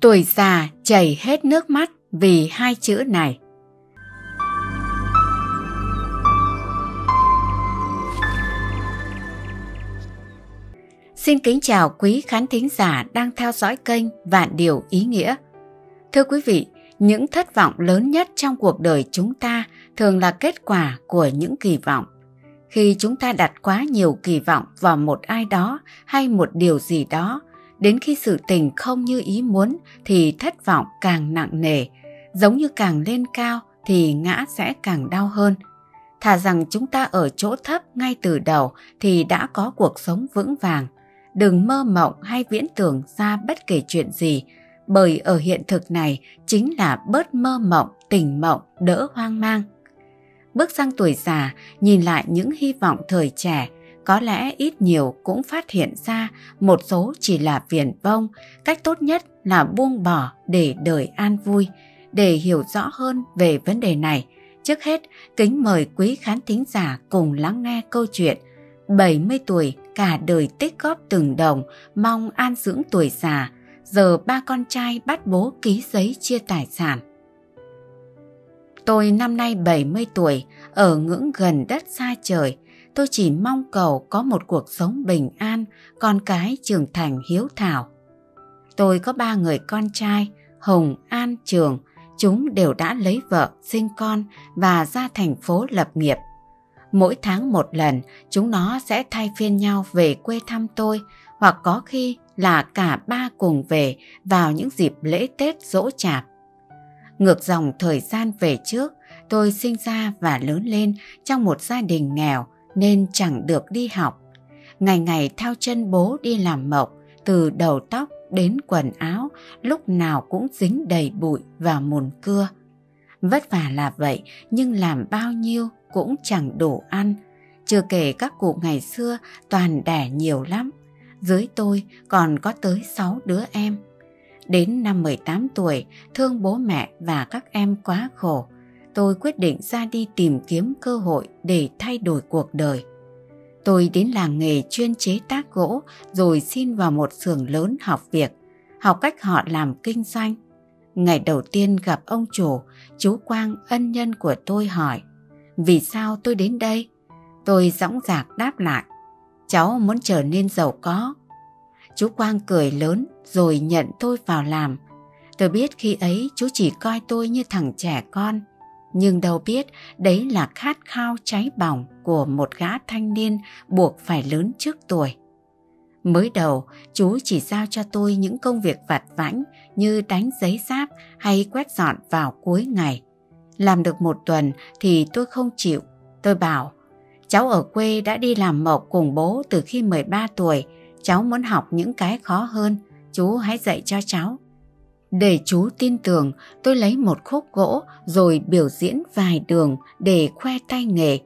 Tuổi già chảy hết nước mắt vì hai chữ này. Xin kính chào quý khán thính giả đang theo dõi kênh Vạn Điều Ý Nghĩa. Thưa quý vị, những thất vọng lớn nhất trong cuộc đời chúng ta thường là kết quả của những kỳ vọng. Khi chúng ta đặt quá nhiều kỳ vọng vào một ai đó hay một điều gì đó, đến khi sự tình không như ý muốn thì thất vọng càng nặng nề, giống như càng lên cao thì ngã sẽ càng đau hơn. Thà rằng chúng ta ở chỗ thấp ngay từ đầu thì đã có cuộc sống vững vàng. Đừng mơ mộng hay viễn tưởng ra bất kể chuyện gì, bởi ở hiện thực này chính là bớt mơ mộng, tỉnh mộng, đỡ hoang mang. Bước sang tuổi già, nhìn lại những hy vọng thời trẻ, có lẽ ít nhiều cũng phát hiện ra một số chỉ là viển vông, cách tốt nhất là buông bỏ để đời an vui. Để hiểu rõ hơn về vấn đề này, trước hết kính mời quý khán thính giả cùng lắng nghe câu chuyện 70 tuổi cả đời tích góp từng đồng, mong an dưỡng tuổi già, giờ ba con trai bắt bố ký giấy chia tài sản. Tôi năm nay 70 tuổi, ở ngưỡng gần đất xa trời, tôi chỉ mong cầu có một cuộc sống bình an, con cái trưởng thành hiếu thảo. Tôi có ba người con trai, Hồng An, Trường, chúng đều đã lấy vợ, sinh con và ra thành phố lập nghiệp. Mỗi tháng một lần, chúng nó sẽ thay phiên nhau về quê thăm tôi, hoặc có khi là cả ba cùng về vào những dịp lễ Tết dỗ chạp. Ngược dòng thời gian về trước, tôi sinh ra và lớn lên trong một gia đình nghèo nên chẳng được đi học. Ngày ngày theo chân bố đi làm mộc, từ đầu tóc đến quần áo, lúc nào cũng dính đầy bụi và mùn cưa. Vất vả là vậy, nhưng làm bao nhiêu cũng chẳng đủ ăn. Chưa kể các cụ ngày xưa toàn đẻ nhiều lắm. Dưới tôi còn có tới 6 đứa em. Đến năm 18 tuổi, thương bố mẹ và các em quá khổ. Tôi quyết định ra đi tìm kiếm cơ hội để thay đổi cuộc đời. Tôi đến làng nghề chuyên chế tác gỗ rồi xin vào một xưởng lớn học việc, học cách họ làm kinh doanh. Ngày đầu tiên gặp ông chủ, chú Quang ân nhân của tôi hỏi Vì sao tôi đến đây? Tôi dõng dạc đáp lại Cháu muốn trở nên giàu có. Chú Quang cười lớn rồi nhận tôi vào làm. Tôi biết khi ấy chú chỉ coi tôi như thằng trẻ con, nhưng đâu biết đấy là khát khao cháy bỏng của một gã thanh niên buộc phải lớn trước tuổi. Mới đầu, chú chỉ giao cho tôi những công việc vặt vãnh như đánh giấy giáp hay quét dọn vào cuối ngày. Làm được một tuần thì tôi không chịu. Tôi bảo, cháu ở quê đã đi làm mộc cùng bố từ khi 13 tuổi, cháu muốn học những cái khó hơn, chú hãy dạy cho cháu. Để chú tin tưởng, tôi lấy một khúc gỗ rồi biểu diễn vài đường để khoe tay nghề.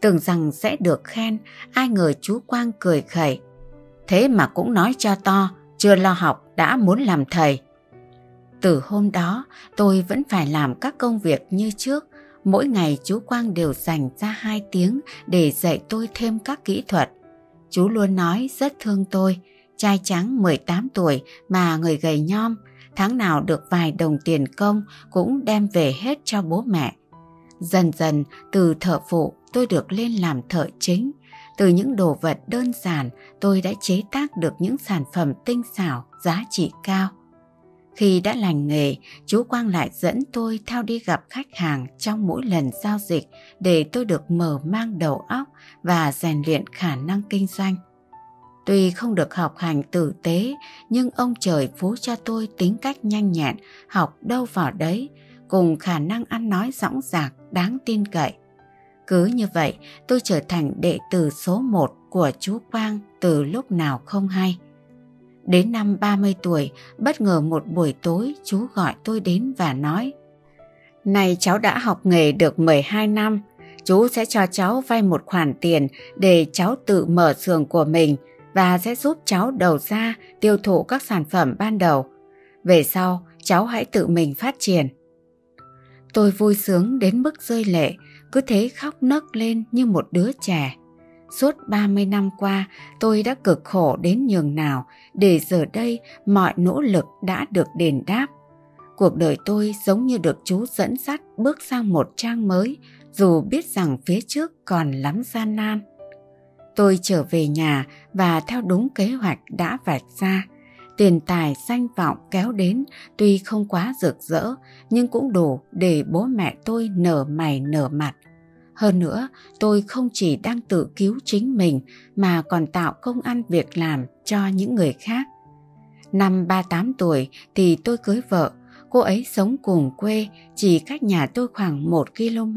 Tưởng rằng sẽ được khen, ai ngờ chú Quang cười khẩy. Thế mà cũng nói cho to, chưa lo học đã muốn làm thầy. Từ hôm đó, tôi vẫn phải làm các công việc như trước. Mỗi ngày chú Quang đều dành ra hai tiếng để dạy tôi thêm các kỹ thuật. Chú luôn nói rất thương tôi, trai trắng 18 tuổi mà người gầy nhom, tháng nào được vài đồng tiền công cũng đem về hết cho bố mẹ. Dần dần từ thợ phụ tôi được lên làm thợ chính. Từ những đồ vật đơn giản tôi đã chế tác được những sản phẩm tinh xảo, giá trị cao. Khi đã lành nghề, chú Quang lại dẫn tôi theo đi gặp khách hàng trong mỗi lần giao dịch để tôi được mở mang đầu óc và rèn luyện khả năng kinh doanh. Tuy không được học hành tử tế, nhưng ông trời phú cho tôi tính cách nhanh nhẹn, học đâu vào đấy, cùng khả năng ăn nói rõng rạc, đáng tin cậy. Cứ như vậy, tôi trở thành đệ tử số một của chú Quang từ lúc nào không hay. Đến năm 30 tuổi, bất ngờ một buổi tối chú gọi tôi đến và nói Này cháu đã học nghề được 12 năm, chú sẽ cho cháu vay một khoản tiền để cháu tự mở xưởng của mình và sẽ giúp cháu đầu ra tiêu thụ các sản phẩm ban đầu. Về sau, cháu hãy tự mình phát triển. Tôi vui sướng đến mức rơi lệ, cứ thế khóc nấc lên như một đứa trẻ. Suốt 30 năm qua, tôi đã cực khổ đến nhường nào để giờ đây mọi nỗ lực đã được đền đáp. Cuộc đời tôi giống như được chú dẫn dắt bước sang một trang mới, dù biết rằng phía trước còn lắm gian nan. Tôi trở về nhà và theo đúng kế hoạch đã vạch ra. Tiền tài danh vọng kéo đến tuy không quá rực rỡ nhưng cũng đủ để bố mẹ tôi nở mày nở mặt. Hơn nữa, tôi không chỉ đang tự cứu chính mình mà còn tạo công ăn việc làm cho những người khác. Năm 38 tuổi thì tôi cưới vợ, cô ấy sống cùng quê chỉ cách nhà tôi khoảng 1 km.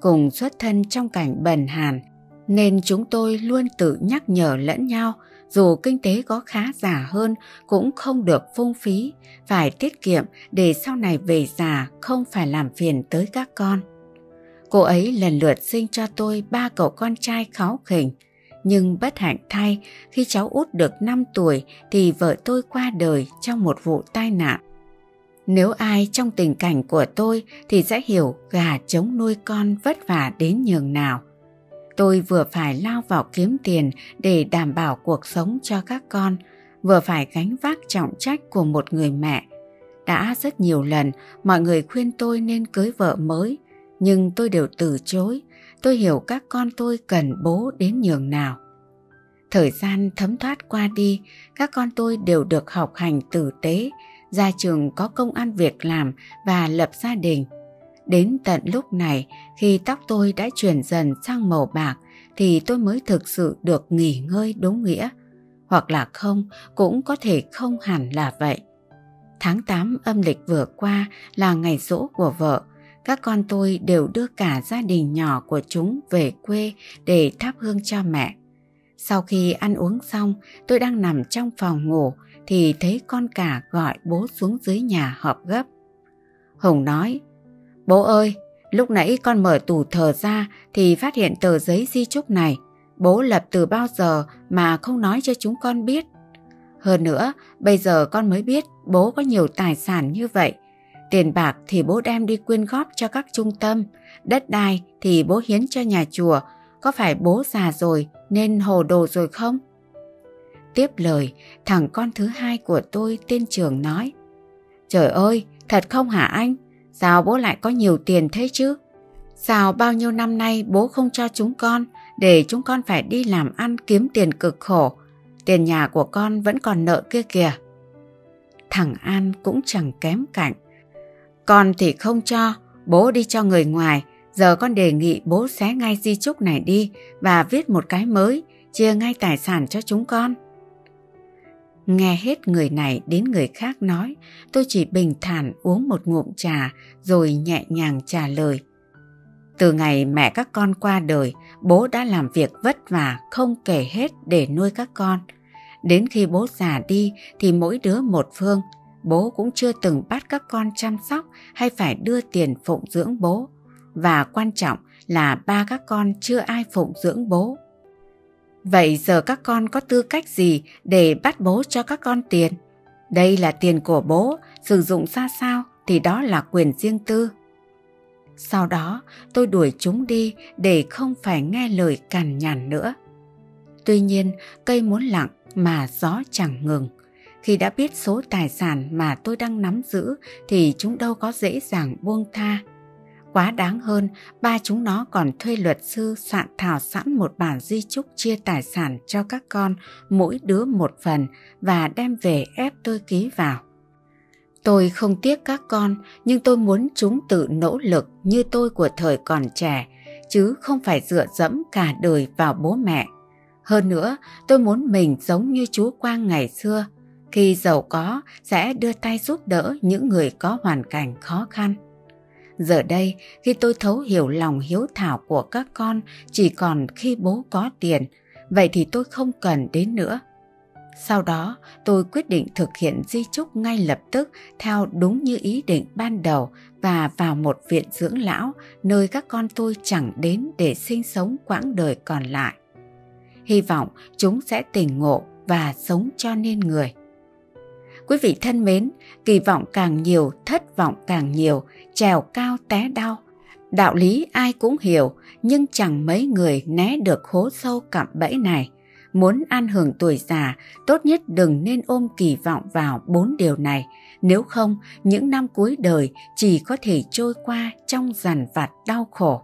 Cùng xuất thân trong cảnh bần hàn nên chúng tôi luôn tự nhắc nhở lẫn nhau dù kinh tế có khá giả hơn cũng không được phung phí, phải tiết kiệm để sau này về già không phải làm phiền tới các con. Cô ấy lần lượt sinh cho tôi ba cậu con trai kháu khỉnh, nhưng bất hạnh thay khi cháu út được 5 tuổi thì vợ tôi qua đời trong một vụ tai nạn. Nếu ai trong tình cảnh của tôi thì sẽ hiểu gà chống nuôi con vất vả đến nhường nào. Tôi vừa phải lao vào kiếm tiền để đảm bảo cuộc sống cho các con, vừa phải gánh vác trọng trách của một người mẹ. Đã rất nhiều lần mọi người khuyên tôi nên cưới vợ mới, nhưng tôi đều từ chối. Tôi hiểu các con tôi cần bố đến nhường nào. Thời gian thấm thoát qua đi, các con tôi đều được học hành tử tế, ra trường có công ăn việc làm và lập gia đình. Đến tận lúc này, khi tóc tôi đã chuyển dần sang màu bạc, thì tôi mới thực sự được nghỉ ngơi đúng nghĩa. Hoặc là không, cũng có thể không hẳn là vậy. Tháng 8 âm lịch vừa qua là ngày rỗ của vợ. Các con tôi đều đưa cả gia đình nhỏ của chúng về quê để thắp hương cho mẹ. Sau khi ăn uống xong, tôi đang nằm trong phòng ngủ thì thấy con cả gọi bố xuống dưới nhà họp gấp. Hùng nói, Bố ơi, lúc nãy con mở tủ thờ ra thì phát hiện tờ giấy di chúc này. Bố lập từ bao giờ mà không nói cho chúng con biết. Hơn nữa, bây giờ con mới biết bố có nhiều tài sản như vậy. Tiền bạc thì bố đem đi quyên góp cho các trung tâm, đất đai thì bố hiến cho nhà chùa. Có phải bố già rồi nên hồ đồ rồi không? Tiếp lời, thằng con thứ hai của tôi tên Trường nói. Trời ơi, thật không hả anh? Sao bố lại có nhiều tiền thế chứ? Sao bao nhiêu năm nay bố không cho chúng con để chúng con phải đi làm ăn kiếm tiền cực khổ. Tiền nhà của con vẫn còn nợ kia kìa. Thằng An cũng chẳng kém cạnh. Con thì không cho, bố đi cho người ngoài. Giờ con đề nghị bố xé ngay di chúc này đi và viết một cái mới, chia ngay tài sản cho chúng con. Nghe hết người này đến người khác nói, tôi chỉ bình thản uống một ngụm trà rồi nhẹ nhàng trả lời. Từ ngày mẹ các con qua đời, bố đã làm việc vất vả không kể hết để nuôi các con. Đến khi bố già đi thì mỗi đứa một phương, bố cũng chưa từng bắt các con chăm sóc hay phải đưa tiền phụng dưỡng bố. Và quan trọng là ba các con chưa ai phụng dưỡng bố. Vậy giờ các con có tư cách gì để bắt bố cho các con tiền? Đây là tiền của bố, sử dụng ra sao thì đó là quyền riêng tư. Sau đó tôi đuổi chúng đi để không phải nghe lời cằn nhằn nữa. Tuy nhiên cây muốn lặng mà gió chẳng ngừng. Khi đã biết số tài sản mà tôi đang nắm giữ thì chúng đâu có dễ dàng buông tha. Quá đáng hơn, ba chúng nó còn thuê luật sư soạn thảo sẵn một bản di chúc chia tài sản cho các con, mỗi đứa một phần và đem về ép tôi ký vào. Tôi không tiếc các con, nhưng tôi muốn chúng tự nỗ lực như tôi của thời còn trẻ, chứ không phải dựa dẫm cả đời vào bố mẹ. Hơn nữa, tôi muốn mình giống như chú Quang ngày xưa, khi giàu có sẽ đưa tay giúp đỡ những người có hoàn cảnh khó khăn. Giờ đây, khi tôi thấu hiểu lòng hiếu thảo của các con chỉ còn khi bố có tiền, vậy thì tôi không cần đến nữa. Sau đó, tôi quyết định thực hiện di chúc ngay lập tức theo đúng như ý định ban đầu và vào một viện dưỡng lão nơi các con tôi chẳng đến để sinh sống quãng đời còn lại. Hy vọng chúng sẽ tỉnh ngộ và sống cho nên người. Quý vị thân mến, kỳ vọng càng nhiều, thất vọng càng nhiều, trèo cao té đau. Đạo lý ai cũng hiểu, nhưng chẳng mấy người né được hố sâu cạm bẫy này. Muốn an hưởng tuổi già, tốt nhất đừng nên ôm kỳ vọng vào bốn điều này. Nếu không, những năm cuối đời chỉ có thể trôi qua trong dằn vặt đau khổ.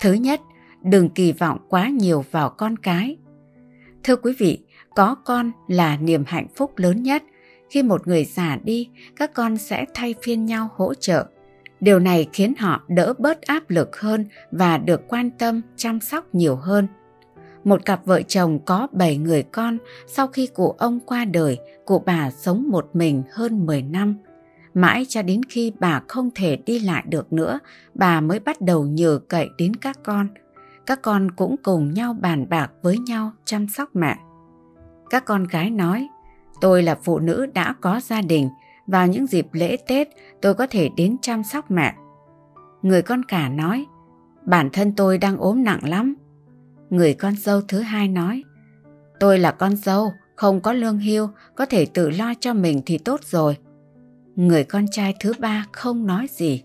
Thứ nhất, đừng kỳ vọng quá nhiều vào con cái. Thưa quý vị, có con là niềm hạnh phúc lớn nhất. Khi một người già đi, các con sẽ thay phiên nhau hỗ trợ. Điều này khiến họ đỡ bớt áp lực hơn và được quan tâm, chăm sóc nhiều hơn. Một cặp vợ chồng có 7 người con, sau khi cụ ông qua đời, cụ bà sống một mình hơn 10 năm. Mãi cho đến khi bà không thể đi lại được nữa, bà mới bắt đầu nhờ cậy đến các con. Các con cũng cùng nhau bàn bạc với nhau chăm sóc mẹ. Các con gái nói, tôi là phụ nữ đã có gia đình, vào những dịp lễ Tết tôi có thể đến chăm sóc mẹ. Người con cả nói, bản thân tôi đang ốm nặng lắm. Người con dâu thứ hai nói, tôi là con dâu, không có lương hưu, có thể tự lo cho mình thì tốt rồi. Người con trai thứ ba không nói gì.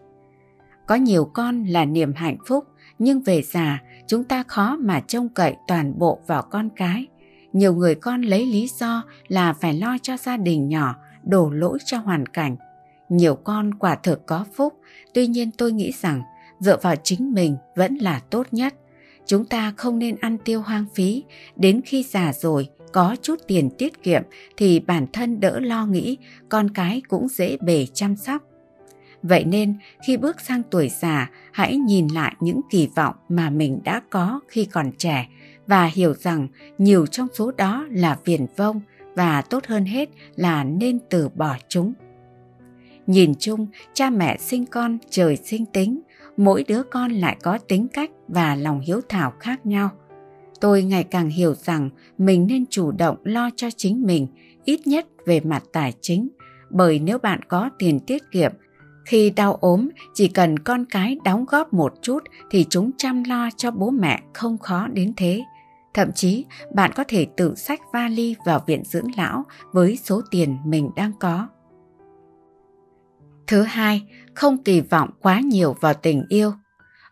Có nhiều con là niềm hạnh phúc, nhưng về già chúng ta khó mà trông cậy toàn bộ vào con cái. Nhiều người con lấy lý do là phải lo cho gia đình nhỏ, đổ lỗi cho hoàn cảnh. Nhiều con quả thực có phúc, tuy nhiên tôi nghĩ rằng dựa vào chính mình vẫn là tốt nhất. Chúng ta không nên ăn tiêu hoang phí, đến khi già rồi có chút tiền tiết kiệm thì bản thân đỡ lo nghĩ, con cái cũng dễ bề chăm sóc. Vậy nên khi bước sang tuổi già, hãy nhìn lại những kỳ vọng mà mình đã có khi còn trẻ và hiểu rằng nhiều trong số đó là viển vông và tốt hơn hết là nên từ bỏ chúng. Nhìn chung, cha mẹ sinh con trời sinh tính, mỗi đứa con lại có tính cách và lòng hiếu thảo khác nhau. Tôi ngày càng hiểu rằng mình nên chủ động lo cho chính mình, ít nhất về mặt tài chính, bởi nếu bạn có tiền tiết kiệm, khi đau ốm, chỉ cần con cái đóng góp một chút thì chúng chăm lo cho bố mẹ không khó đến thế. Thậm chí bạn có thể tự sách vali vào viện dưỡng lão với số tiền mình đang có. Thứ hai, không kỳ vọng quá nhiều vào tình yêu.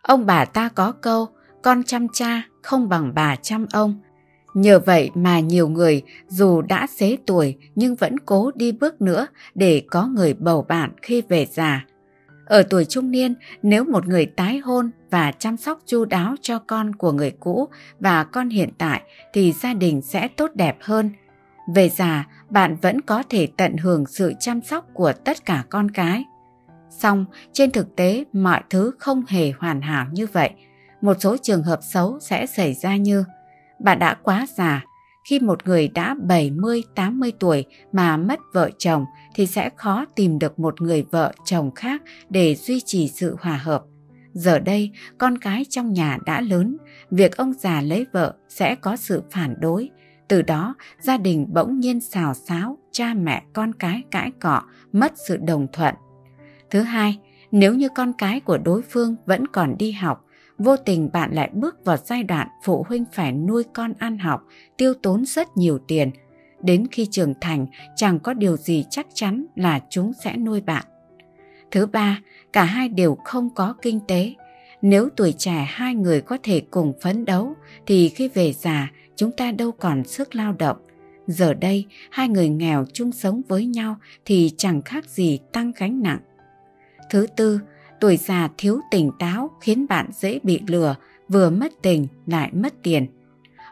Ông bà ta có câu, con chăm cha không bằng bà chăm ông. Nhờ vậy mà nhiều người dù đã xế tuổi nhưng vẫn cố đi bước nữa để có người bầu bạn khi về già. Ở tuổi trung niên, nếu một người tái hôn và chăm sóc chu đáo cho con của người cũ và con hiện tại thì gia đình sẽ tốt đẹp hơn. Về già, bạn vẫn có thể tận hưởng sự chăm sóc của tất cả con cái. Song, trên thực tế, mọi thứ không hề hoàn hảo như vậy. Một số trường hợp xấu sẽ xảy ra như bạn đã quá già, khi một người đã 70-80 tuổi mà mất vợ chồng thì sẽ khó tìm được một người vợ chồng khác để duy trì sự hòa hợp. Giờ đây, con cái trong nhà đã lớn, việc ông già lấy vợ sẽ có sự phản đối. Từ đó, gia đình bỗng nhiên xào xáo, cha mẹ con cái cãi cọ, mất sự đồng thuận. Thứ hai, nếu như con cái của đối phương vẫn còn đi học, vô tình bạn lại bước vào giai đoạn phụ huynh phải nuôi con ăn học, tiêu tốn rất nhiều tiền. Đến khi trưởng thành, chẳng có điều gì chắc chắn là chúng sẽ nuôi bạn. Thứ ba, cả hai đều không có kinh tế. Nếu tuổi trẻ hai người có thể cùng phấn đấu, thì khi về già, chúng ta đâu còn sức lao động. Giờ đây, hai người nghèo chung sống với nhau thì chẳng khác gì tăng gánh nặng. Thứ tư, tuổi già thiếu tỉnh táo khiến bạn dễ bị lừa, vừa mất tình lại mất tiền.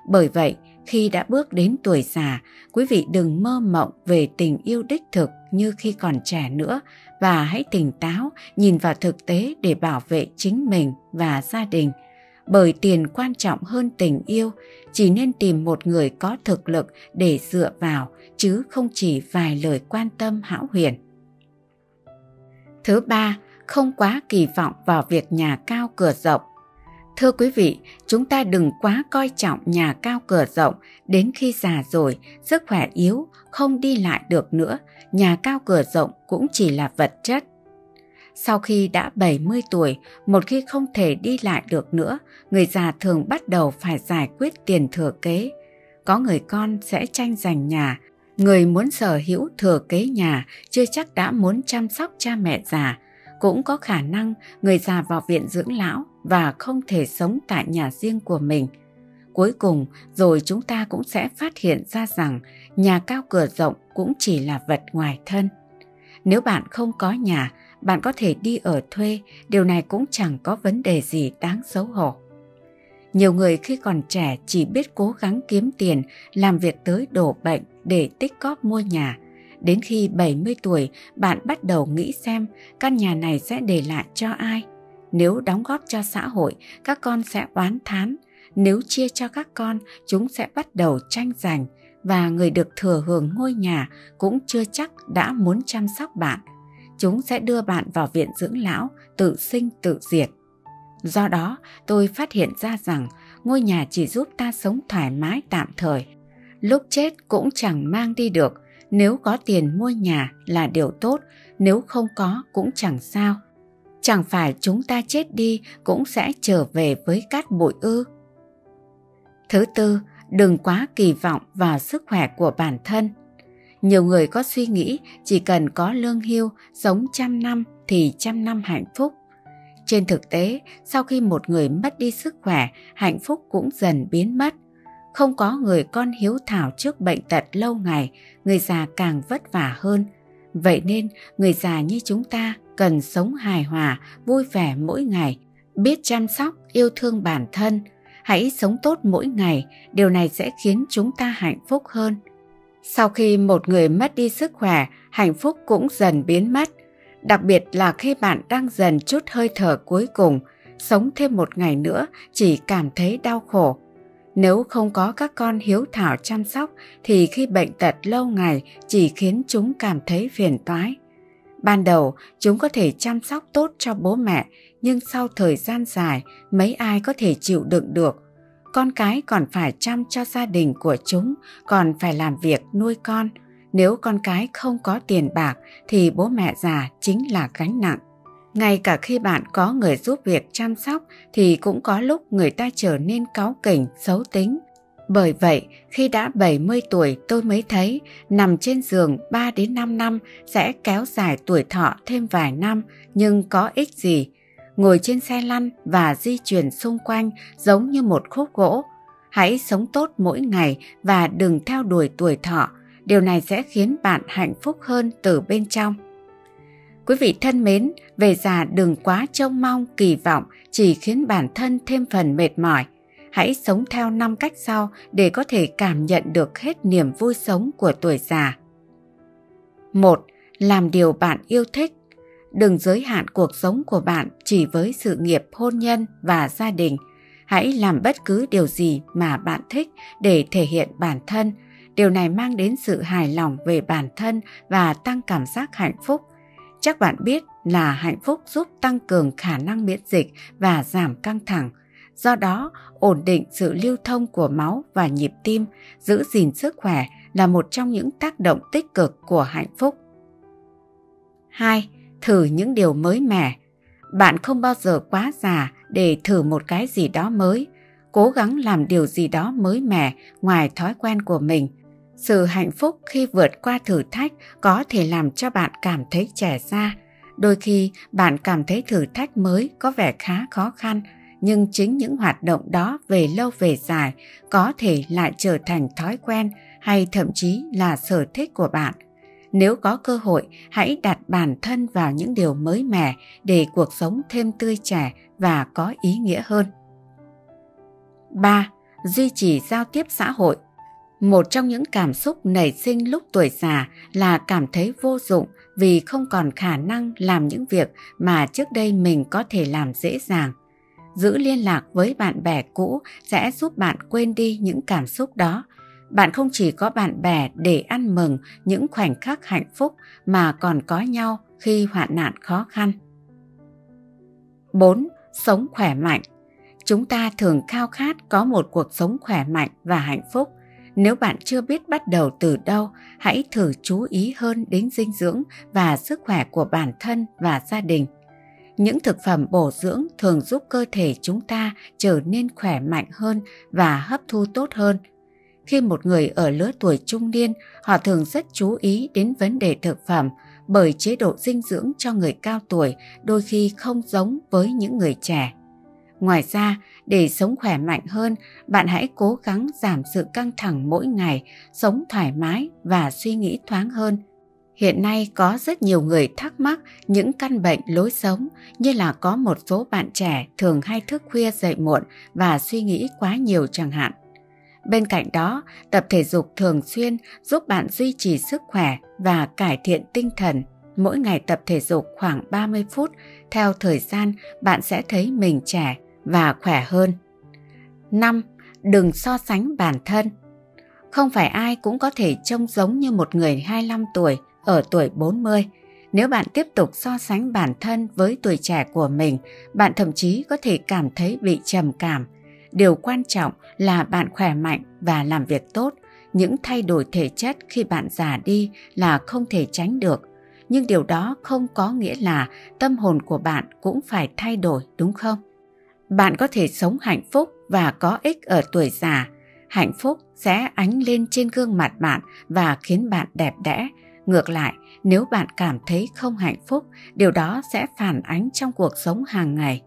Bởi vậy, khi đã bước đến tuổi già, quý vị đừng mơ mộng về tình yêu đích thực như khi còn trẻ nữa và hãy tỉnh táo nhìn vào thực tế để bảo vệ chính mình và gia đình. Bởi tiền quan trọng hơn tình yêu, chỉ nên tìm một người có thực lực để dựa vào chứ không chỉ vài lời quan tâm hão huyền. Thứ ba, không quá kỳ vọng vào việc nhà cao cửa rộng. Thưa quý vị, chúng ta đừng quá coi trọng nhà cao cửa rộng, đến khi già rồi, sức khỏe yếu, không đi lại được nữa, nhà cao cửa rộng cũng chỉ là vật chất. Sau khi đã 70 tuổi, một khi không thể đi lại được nữa, người già thường bắt đầu phải giải quyết tiền thừa kế. Có người con sẽ tranh giành nhà, người muốn sở hữu thừa kế nhà chưa chắc đã muốn chăm sóc cha mẹ già, cũng có khả năng người già vào viện dưỡng lão và không thể sống tại nhà riêng của mình. Cuối cùng rồi chúng ta cũng sẽ phát hiện ra rằng nhà cao cửa rộng cũng chỉ là vật ngoài thân. Nếu bạn không có nhà, bạn có thể đi ở thuê, điều này cũng chẳng có vấn đề gì đáng xấu hổ. Nhiều người khi còn trẻ chỉ biết cố gắng kiếm tiền, làm việc tới đổ bệnh để tích cóp mua nhà. Đến khi 70 tuổi, bạn bắt đầu nghĩ xem căn nhà này sẽ để lại cho ai. Nếu đóng góp cho xã hội, các con sẽ oán thán. Nếu chia cho các con, chúng sẽ bắt đầu tranh giành và người được thừa hưởng ngôi nhà cũng chưa chắc đã muốn chăm sóc bạn. Chúng sẽ đưa bạn vào viện dưỡng lão, tự sinh tự diệt. Do đó, tôi phát hiện ra rằng ngôi nhà chỉ giúp ta sống thoải mái tạm thời. Lúc chết cũng chẳng mang đi được, nếu có tiền mua nhà là điều tốt, nếu không có cũng chẳng sao. Chẳng phải chúng ta chết đi cũng sẽ trở về với cát bụi ư. Thứ tư, đừng quá kỳ vọng vào sức khỏe của bản thân. Nhiều người có suy nghĩ chỉ cần có lương hưu, sống trăm năm thì trăm năm hạnh phúc. Trên thực tế, sau khi một người mất đi sức khỏe, hạnh phúc cũng dần biến mất. Không có người con hiếu thảo trước bệnh tật lâu ngày, người già càng vất vả hơn. Vậy nên, người già như chúng ta cần sống hài hòa, vui vẻ mỗi ngày, biết chăm sóc, yêu thương bản thân. Hãy sống tốt mỗi ngày, điều này sẽ khiến chúng ta hạnh phúc hơn. Sau khi một người mất đi sức khỏe, hạnh phúc cũng dần biến mất. Đặc biệt là khi bạn đang dần chút hơi thở cuối cùng, sống thêm một ngày nữa chỉ cảm thấy đau khổ. Nếu không có các con hiếu thảo chăm sóc thì khi bệnh tật lâu ngày chỉ khiến chúng cảm thấy phiền toái. Ban đầu chúng có thể chăm sóc tốt cho bố mẹ nhưng sau thời gian dài mấy ai có thể chịu đựng được. Con cái còn phải chăm cho gia đình của chúng, còn phải làm việc nuôi con. Nếu con cái không có tiền bạc thì bố mẹ già chính là gánh nặng. Ngay cả khi bạn có người giúp việc chăm sóc thì cũng có lúc người ta trở nên cáu kỉnh, xấu tính. Bởi vậy, khi đã 70 tuổi tôi mới thấy nằm trên giường 3 đến 5 năm sẽ kéo dài tuổi thọ thêm vài năm nhưng có ích gì. Ngồi trên xe lăn và di chuyển xung quanh giống như một khúc gỗ. Hãy sống tốt mỗi ngày và đừng theo đuổi tuổi thọ. Điều này sẽ khiến bạn hạnh phúc hơn từ bên trong. Quý vị thân mến, về già đừng quá trông mong, kỳ vọng chỉ khiến bản thân thêm phần mệt mỏi. Hãy sống theo năm cách sau để có thể cảm nhận được hết niềm vui sống của tuổi già. 1. Làm điều bạn yêu thích. Đừng giới hạn cuộc sống của bạn chỉ với sự nghiệp hôn nhân và gia đình. Hãy làm bất cứ điều gì mà bạn thích để thể hiện bản thân. Điều này mang đến sự hài lòng về bản thân và tăng cảm giác hạnh phúc Chắc bạn biết là hạnh phúc giúp tăng cường khả năng miễn dịch và giảm căng thẳng. Do đó, ổn định sự lưu thông của máu và nhịp tim, giữ gìn sức khỏe là một trong những tác động tích cực của hạnh phúc. 2. Thử những điều mới mẻ. Bạn không bao giờ quá già để thử một cái gì đó mới. Cố gắng làm điều gì đó mới mẻ ngoài thói quen của mình sự hạnh phúc khi vượt qua thử thách có thể làm cho bạn cảm thấy trẻ ra. Đôi khi bạn cảm thấy thử thách mới có vẻ khá khó khăn, nhưng chính những hoạt động đó về lâu về dài có thể lại trở thành thói quen hay thậm chí là sở thích của bạn. Nếu có cơ hội, hãy đặt bản thân vào những điều mới mẻ để cuộc sống thêm tươi trẻ và có ý nghĩa hơn. 3. Duy trì giao tiếp xã hội một trong những cảm xúc nảy sinh lúc tuổi già là cảm thấy vô dụng vì không còn khả năng làm những việc mà trước đây mình có thể làm dễ dàng. Giữ liên lạc với bạn bè cũ sẽ giúp bạn quên đi những cảm xúc đó. Bạn không chỉ có bạn bè để ăn mừng những khoảnh khắc hạnh phúc mà còn có nhau khi hoạn nạn khó khăn. 4. Sống khỏe mạnh Chúng ta thường khao khát có một cuộc sống khỏe mạnh và hạnh phúc nếu bạn chưa biết bắt đầu từ đâu, hãy thử chú ý hơn đến dinh dưỡng và sức khỏe của bản thân và gia đình. Những thực phẩm bổ dưỡng thường giúp cơ thể chúng ta trở nên khỏe mạnh hơn và hấp thu tốt hơn. Khi một người ở lứa tuổi trung niên, họ thường rất chú ý đến vấn đề thực phẩm bởi chế độ dinh dưỡng cho người cao tuổi đôi khi không giống với những người trẻ. Ngoài ra, để sống khỏe mạnh hơn, bạn hãy cố gắng giảm sự căng thẳng mỗi ngày, sống thoải mái và suy nghĩ thoáng hơn. Hiện nay có rất nhiều người thắc mắc những căn bệnh lối sống như là có một số bạn trẻ thường hay thức khuya dậy muộn và suy nghĩ quá nhiều chẳng hạn. Bên cạnh đó, tập thể dục thường xuyên giúp bạn duy trì sức khỏe và cải thiện tinh thần. Mỗi ngày tập thể dục khoảng 30 phút, theo thời gian bạn sẽ thấy mình trẻ và khỏe hơn. 5. Đừng so sánh bản thân. Không phải ai cũng có thể trông giống như một người 25 tuổi ở tuổi 40. Nếu bạn tiếp tục so sánh bản thân với tuổi trẻ của mình, bạn thậm chí có thể cảm thấy bị trầm cảm. Điều quan trọng là bạn khỏe mạnh và làm việc tốt. Những thay đổi thể chất khi bạn già đi là không thể tránh được. Nhưng điều đó không có nghĩa là tâm hồn của bạn cũng phải thay đổi đúng không? Bạn có thể sống hạnh phúc và có ích ở tuổi già. Hạnh phúc sẽ ánh lên trên gương mặt bạn và khiến bạn đẹp đẽ. Ngược lại, nếu bạn cảm thấy không hạnh phúc, điều đó sẽ phản ánh trong cuộc sống hàng ngày.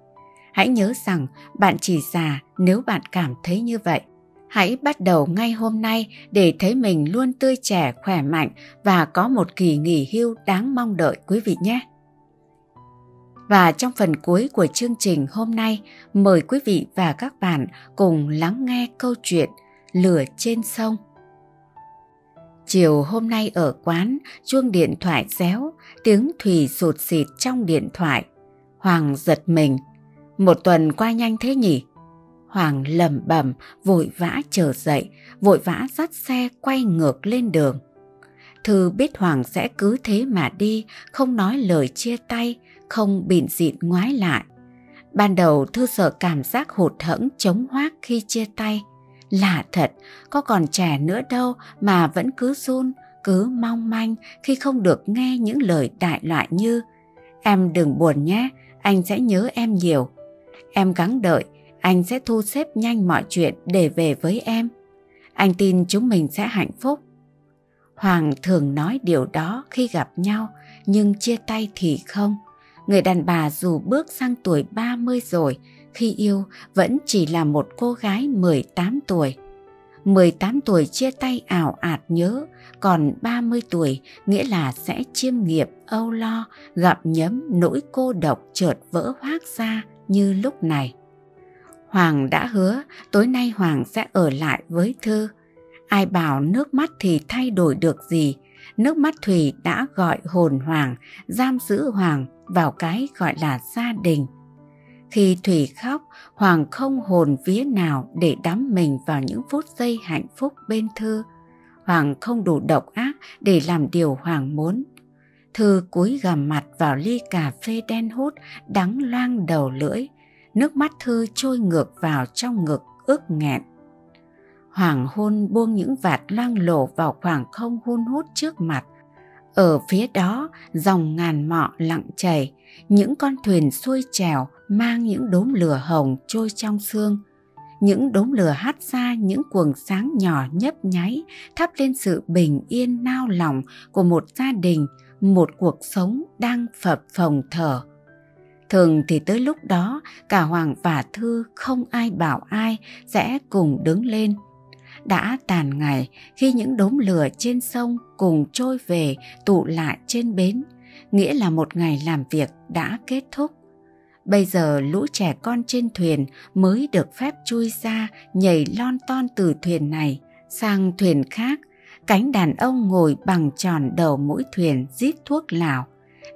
Hãy nhớ rằng bạn chỉ già nếu bạn cảm thấy như vậy. Hãy bắt đầu ngay hôm nay để thấy mình luôn tươi trẻ, khỏe mạnh và có một kỳ nghỉ hưu đáng mong đợi quý vị nhé. Và trong phần cuối của chương trình hôm nay, mời quý vị và các bạn cùng lắng nghe câu chuyện Lửa trên sông. Chiều hôm nay ở quán, chuông điện thoại réo, tiếng Thùy sụt xịt trong điện thoại. Hoàng giật mình. Một tuần qua nhanh thế nhỉ? Hoàng lầm bầm, vội vã trở dậy, vội vã dắt xe quay ngược lên đường. Thư biết Hoàng sẽ cứ thế mà đi, không nói lời chia tay, không bịn dịn ngoái lại. Ban đầu Thư sợ cảm giác hụt hẫng chống hoác khi chia tay. Lạ thật, có còn trẻ nữa đâu mà vẫn cứ run, cứ mong manh khi không được nghe những lời đại loại như Em đừng buồn nhé, anh sẽ nhớ em nhiều. Em gắng đợi, anh sẽ thu xếp nhanh mọi chuyện để về với em. Anh tin chúng mình sẽ hạnh phúc. Hoàng thường nói điều đó khi gặp nhau, nhưng chia tay thì không. Người đàn bà dù bước sang tuổi 30 rồi, khi yêu vẫn chỉ là một cô gái 18 tuổi. 18 tuổi chia tay ảo ạt nhớ, còn 30 tuổi nghĩa là sẽ chiêm nghiệp âu lo, gặp nhấm nỗi cô độc chợt vỡ hoác ra như lúc này. Hoàng đã hứa tối nay Hoàng sẽ ở lại với Thư. Ai bảo nước mắt thì thay đổi được gì, nước mắt Thủy đã gọi hồn Hoàng, giam giữ Hoàng vào cái gọi là gia đình. Khi Thủy khóc, Hoàng không hồn vía nào để đắm mình vào những phút giây hạnh phúc bên Thư. Hoàng không đủ độc ác để làm điều Hoàng muốn. Thư cúi gằm mặt vào ly cà phê đen hút, đắng loang đầu lưỡi. Nước mắt Thư trôi ngược vào trong ngực, ức nghẹn. Hoàng hôn buông những vạt loang lổ vào khoảng không hun hút trước mặt. Ở phía đó, dòng ngàn mọ lặng chảy, những con thuyền xuôi trèo mang những đốm lửa hồng trôi trong sương. Những đốm lửa hát ra những cuồng sáng nhỏ nhấp nháy, thắp lên sự bình yên nao lòng của một gia đình, một cuộc sống đang phập phồng thở. Thường thì tới lúc đó, cả Hoàng và Thư không ai bảo ai sẽ cùng đứng lên – đã tàn ngày khi những đốm lửa trên sông cùng trôi về tụ lại trên bến, nghĩa là một ngày làm việc đã kết thúc. Bây giờ lũ trẻ con trên thuyền mới được phép chui ra nhảy lon ton từ thuyền này sang thuyền khác. Cánh đàn ông ngồi bằng tròn đầu mũi thuyền rít thuốc lào.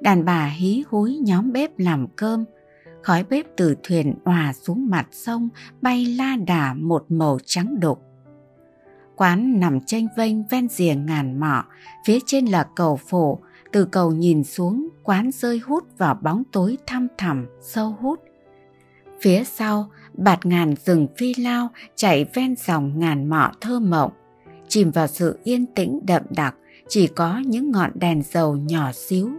Đàn bà hí húi nhóm bếp làm cơm. Khói bếp từ thuyền òa xuống mặt sông bay la đà một màu trắng đục. Quán nằm tranh vênh ven rìa ngàn mỏ, phía trên là cầu phổ, từ cầu nhìn xuống quán rơi hút vào bóng tối thăm thẳm, sâu hút. Phía sau, bạt ngàn rừng phi lao chạy ven dòng ngàn mọ thơ mộng, chìm vào sự yên tĩnh đậm đặc, chỉ có những ngọn đèn dầu nhỏ xíu,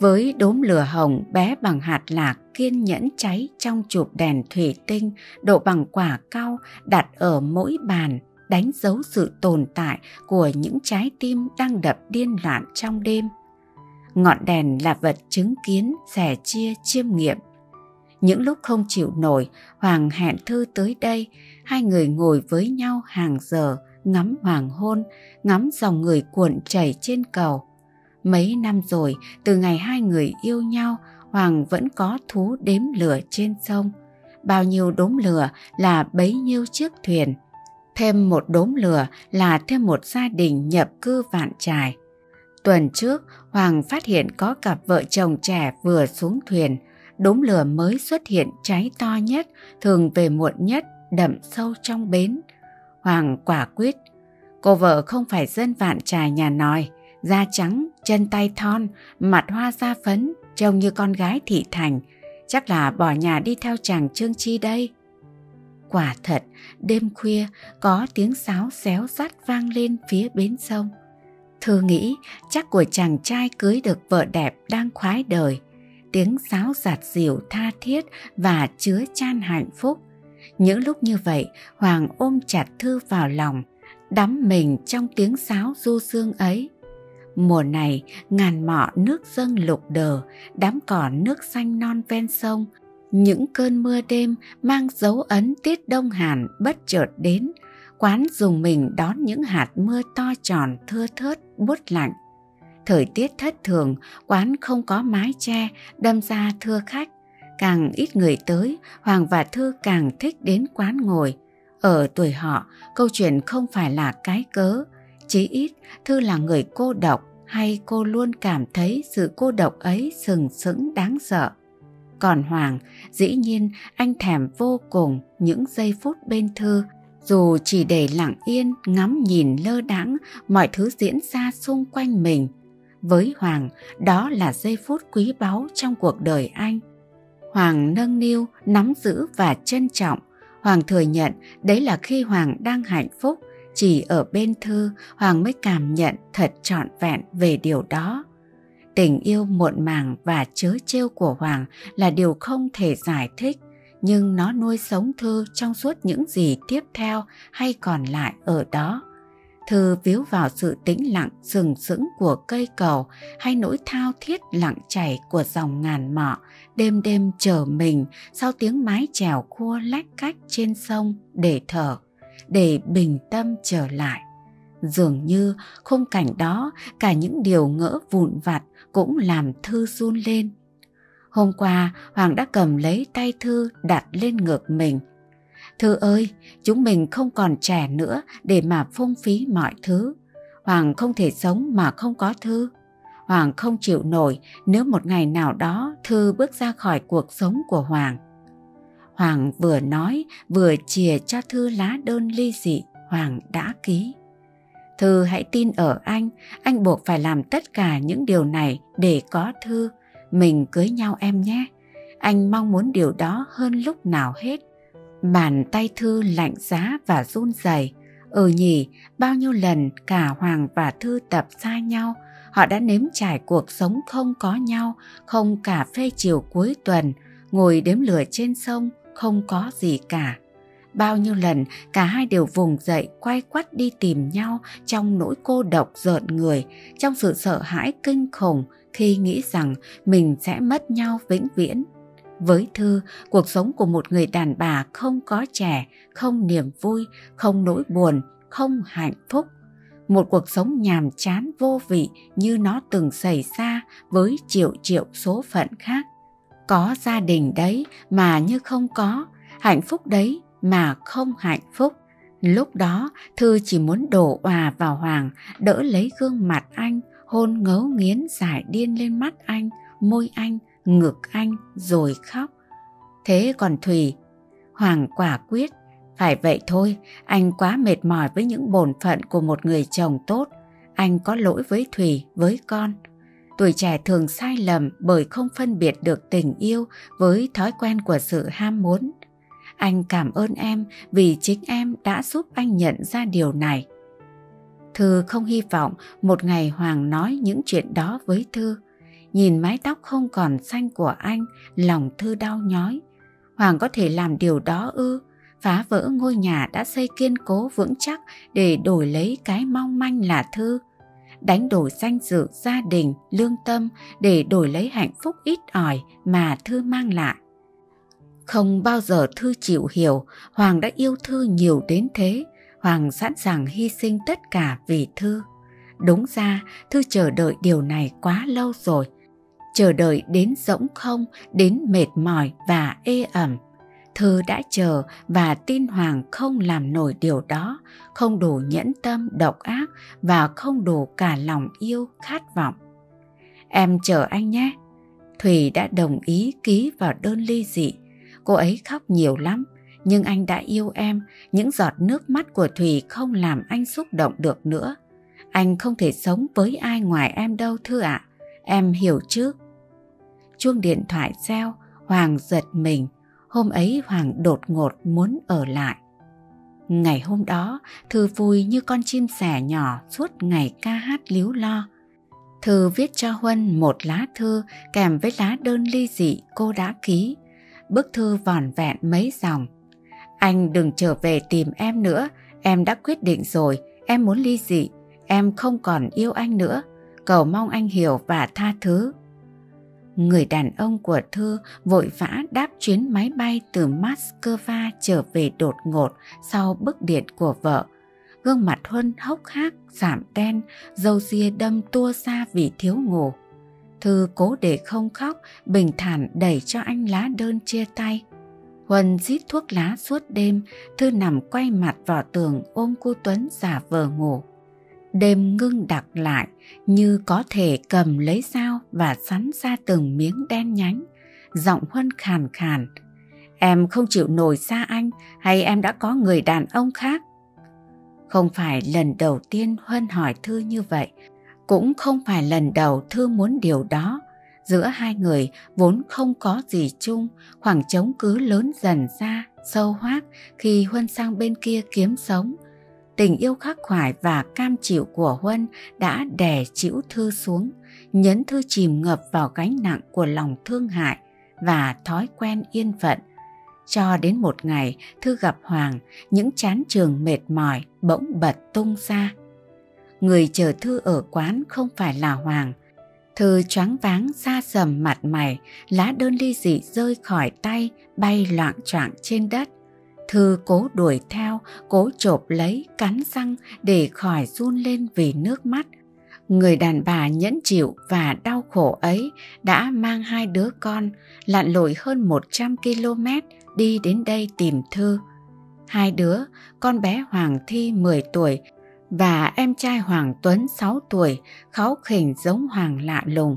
với đốm lửa hồng bé bằng hạt lạc kiên nhẫn cháy trong chụp đèn thủy tinh độ bằng quả cao đặt ở mỗi bàn đánh dấu sự tồn tại của những trái tim đang đập điên loạn trong đêm. Ngọn đèn là vật chứng kiến, sẻ chia, chiêm nghiệm. Những lúc không chịu nổi, Hoàng hẹn Thư tới đây, hai người ngồi với nhau hàng giờ, ngắm hoàng hôn, ngắm dòng người cuộn chảy trên cầu. Mấy năm rồi, từ ngày hai người yêu nhau, Hoàng vẫn có thú đếm lửa trên sông. Bao nhiêu đốm lửa là bấy nhiêu chiếc thuyền. Thêm một đốm lửa là thêm một gia đình nhập cư vạn trải. Tuần trước, Hoàng phát hiện có cặp vợ chồng trẻ vừa xuống thuyền. Đốm lửa mới xuất hiện cháy to nhất, thường về muộn nhất, đậm sâu trong bến. Hoàng quả quyết. Cô vợ không phải dân vạn trải nhà nòi, da trắng, chân tay thon, mặt hoa da phấn, trông như con gái thị thành. Chắc là bỏ nhà đi theo chàng Trương Chi đây. Quả thật, đêm khuya có tiếng sáo xéo sắt vang lên phía bến sông. Thư nghĩ chắc của chàng trai cưới được vợ đẹp đang khoái đời. Tiếng sáo giạt dịu tha thiết và chứa chan hạnh phúc. Những lúc như vậy, Hoàng ôm chặt Thư vào lòng, đắm mình trong tiếng sáo du dương ấy. Mùa này, ngàn mọ nước dâng lục đờ, đám cỏ nước xanh non ven sông. Những cơn mưa đêm mang dấu ấn tiết đông hàn bất chợt đến, quán dùng mình đón những hạt mưa to tròn thưa thớt buốt lạnh. Thời tiết thất thường, quán không có mái che, đâm ra thưa khách. Càng ít người tới, Hoàng và Thư càng thích đến quán ngồi. Ở tuổi họ, câu chuyện không phải là cái cớ. Chí ít, Thư là người cô độc hay cô luôn cảm thấy sự cô độc ấy sừng sững đáng sợ. Còn Hoàng, dĩ nhiên anh thèm vô cùng những giây phút bên Thư dù chỉ để lặng yên ngắm nhìn lơ đãng mọi thứ diễn ra xung quanh mình. Với Hoàng, đó là giây phút quý báu trong cuộc đời anh. Hoàng nâng niu, nắm giữ và trân trọng. Hoàng thừa nhận đấy là khi Hoàng đang hạnh phúc, chỉ ở bên Thư Hoàng mới cảm nhận thật trọn vẹn về điều đó. Tình yêu muộn màng và chớ trêu của Hoàng là điều không thể giải thích nhưng nó nuôi sống Thư trong suốt những gì tiếp theo hay còn lại ở đó. Thư víu vào sự tĩnh lặng sừng sững của cây cầu hay nỗi thao thiết lặng chảy của dòng ngàn mọ đêm đêm chờ mình sau tiếng mái chèo khua lách cách trên sông để thở, để bình tâm trở lại. Dường như khung cảnh đó cả những điều ngỡ vụn vặt cũng làm Thư run lên Hôm qua Hoàng đã cầm lấy tay Thư đặt lên ngực mình. Thư ơi, chúng mình không còn trẻ nữa để mà phung phí mọi thứ. Hoàng không thể sống mà không có Thư. Hoàng không chịu nổi nếu một ngày nào đó Thư bước ra khỏi cuộc sống của Hoàng. Hoàng vừa nói vừa chìa cho Thư lá đơn ly dị Hoàng đã ký. Thư hãy tin ở anh, anh buộc phải làm tất cả những điều này để có Thư mình cưới nhau em nhé. Anh mong muốn điều đó hơn lúc nào hết. Bàn tay Thư lạnh giá và run rẩy. Ừ nhỉ, bao nhiêu lần cả Hoàng và Thư tập xa nhau, họ đã nếm trải cuộc sống không có nhau, không cà phê chiều cuối tuần, ngồi đếm lửa trên sông, không có gì cả. Bao nhiêu lần cả hai đều vùng dậy quay quắt đi tìm nhau trong nỗi cô độc rợn người, trong sự sợ hãi kinh khủng khi nghĩ rằng mình sẽ mất nhau vĩnh viễn. Với Thư, cuộc sống của một người đàn bà không có trẻ, không niềm vui, không nỗi buồn, không hạnh phúc. Một cuộc sống nhàm chán vô vị như nó từng xảy ra với triệu triệu số phận khác. Có gia đình đấy mà như không có, hạnh phúc đấy mà không hạnh phúc. Lúc đó Thư chỉ muốn đổ òa vào Hoàng, đỡ lấy gương mặt anh, hôn ngấu nghiến giải điên lên mắt anh, môi anh, ngực anh rồi khóc. Thế còn Thùy, Hoàng quả quyết, phải vậy thôi, anh quá mệt mỏi với những bổn phận của một người chồng tốt, anh có lỗi với Thùy, với con. Tuổi trẻ thường sai lầm bởi không phân biệt được tình yêu với thói quen của sự ham muốn. Anh cảm ơn em vì chính em đã giúp anh nhận ra điều này. Thư không hy vọng một ngày Hoàng nói những chuyện đó với Thư. Nhìn mái tóc không còn xanh của anh, lòng Thư đau nhói. Hoàng có thể làm điều đó ư? Phá vỡ ngôi nhà đã xây kiên cố vững chắc để đổi lấy cái mong manh là Thư. đánh đổi danh dự gia đình, lương tâm để đổi lấy hạnh phúc ít ỏi mà Thư mang lại. Không bao giờ Thư chịu hiểu Hoàng đã yêu Thư nhiều đến thế, Hoàng sẵn sàng hy sinh tất cả vì Thư. Đúng ra, Thư chờ đợi điều này quá lâu rồi. Chờ đợi đến rỗng không, đến mệt mỏi và ê ẩm. Thư đã chờ và tin Hoàng không làm nổi điều đó, không đủ nhẫn tâm độc ác và không đủ cả lòng yêu khát vọng. Em chờ anh nhé. Thùy đã đồng ý ký vào đơn ly dị. Cô ấy khóc nhiều lắm, nhưng anh đã yêu em. Những giọt nước mắt của Thùy không làm anh xúc động được nữa. Anh không thể sống với ai ngoài em đâu thư ạ. Em hiểu chứ? Chuông điện thoại reo, Hoàng giật mình Hôm ấy Hoàng đột ngột muốn ở lại. Ngày hôm đó, Thư vui như con chim sẻ nhỏ suốt ngày ca hát líu lo. Thư viết cho Huân một lá thư kèm với lá đơn ly dị cô đã ký. Bức thư vòn vẹn mấy dòng. Anh đừng trở về tìm em nữa, em đã quyết định rồi, em muốn ly dị, em không còn yêu anh nữa. Cầu mong anh hiểu và tha thứ. Người đàn ông của Thư vội vã đáp chuyến máy bay từ Moscow trở về đột ngột sau bức điện của vợ. Gương mặt Huân hốc hác, giảm đen, dâu ria đâm tua ra vì thiếu ngủ. Thư cố để không khóc, bình thản đẩy cho anh lá đơn chia tay. Huân rít thuốc lá suốt đêm, Thư nằm quay mặt vào tường ôm cô Tuấn giả vờ ngủ. Đêm ngưng đặc lại như có thể cầm lấy dao và sắn ra từng miếng đen nhánh. Giọng Huân khàn khàn. Em không chịu nổi xa anh hay em đã có người đàn ông khác? Không phải lần đầu tiên Huân hỏi Thư như vậy. Cũng không phải lần đầu Thư muốn điều đó. Giữa hai người vốn không có gì chung, khoảng trống cứ lớn dần ra, sâu hoác khi Huân sang bên kia kiếm sống tình yêu khắc khoải và cam chịu của Huân đã đè chịu Thư xuống, nhấn Thư chìm ngập vào gánh nặng của lòng thương hại và thói quen yên phận. Cho đến một ngày, Thư gặp Hoàng, những chán trường mệt mỏi bỗng bật tung ra. Người chờ Thư ở quán không phải là Hoàng. Thư choáng váng xa sầm mặt mày, lá đơn ly dị rơi khỏi tay, bay loạn choạng trên đất. Thư cố đuổi theo, cố chộp lấy, cắn răng để khỏi run lên vì nước mắt. Người đàn bà nhẫn chịu và đau khổ ấy đã mang hai đứa con lặn lội hơn 100 km đi đến đây tìm Thư. Hai đứa, con bé Hoàng Thi 10 tuổi và em trai Hoàng Tuấn 6 tuổi, kháu khỉnh giống Hoàng lạ lùng.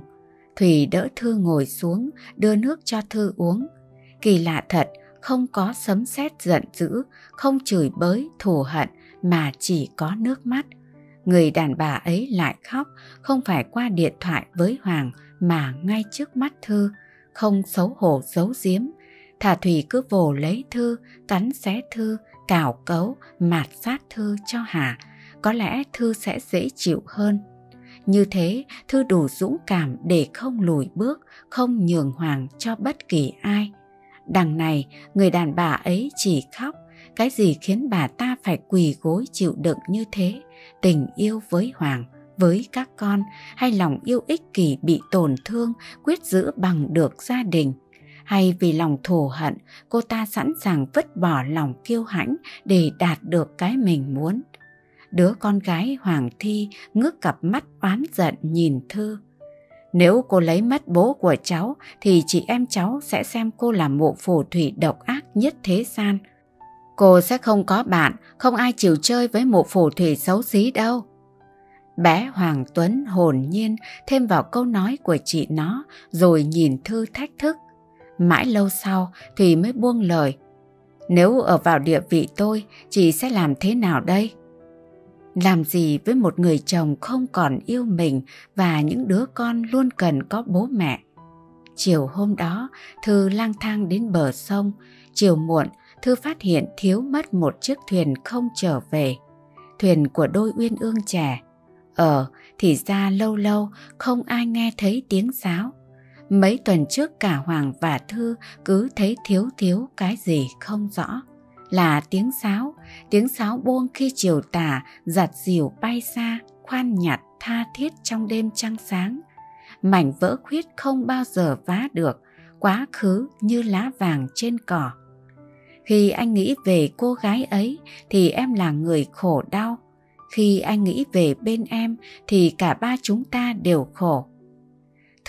Thủy đỡ Thư ngồi xuống, đưa nước cho Thư uống. Kỳ lạ thật, không có sấm sét giận dữ, không chửi bới, thù hận mà chỉ có nước mắt. Người đàn bà ấy lại khóc, không phải qua điện thoại với Hoàng mà ngay trước mắt Thư, không xấu hổ giấu giếm. Thả Thủy cứ vồ lấy Thư, cắn xé Thư, cào cấu, mạt sát Thư cho Hà. Có lẽ Thư sẽ dễ chịu hơn. Như thế, Thư đủ dũng cảm để không lùi bước, không nhường Hoàng cho bất kỳ ai. Đằng này, người đàn bà ấy chỉ khóc, cái gì khiến bà ta phải quỳ gối chịu đựng như thế? Tình yêu với Hoàng, với các con hay lòng yêu ích kỷ bị tổn thương quyết giữ bằng được gia đình? Hay vì lòng thù hận, cô ta sẵn sàng vứt bỏ lòng kiêu hãnh để đạt được cái mình muốn? Đứa con gái Hoàng Thi ngước cặp mắt oán giận nhìn Thư. Nếu cô lấy mất bố của cháu thì chị em cháu sẽ xem cô là mụ phù thủy độc ác nhất thế gian. Cô sẽ không có bạn, không ai chịu chơi với mụ phù thủy xấu xí đâu. Bé Hoàng Tuấn hồn nhiên thêm vào câu nói của chị nó rồi nhìn Thư thách thức. Mãi lâu sau thì mới buông lời. Nếu ở vào địa vị tôi, chị sẽ làm thế nào đây? Làm gì với một người chồng không còn yêu mình và những đứa con luôn cần có bố mẹ? Chiều hôm đó, Thư lang thang đến bờ sông. Chiều muộn, Thư phát hiện thiếu mất một chiếc thuyền không trở về. Thuyền của đôi uyên ương trẻ. Ờ, thì ra lâu lâu không ai nghe thấy tiếng sáo. Mấy tuần trước cả Hoàng và Thư cứ thấy thiếu thiếu cái gì không rõ là tiếng sáo, tiếng sáo buông khi chiều tà giặt dìu bay xa khoan nhặt tha thiết trong đêm trăng sáng. Mảnh vỡ khuyết không bao giờ vá được, quá khứ như lá vàng trên cỏ. Khi anh nghĩ về cô gái ấy thì em là người khổ đau. Khi anh nghĩ về bên em thì cả ba chúng ta đều khổ.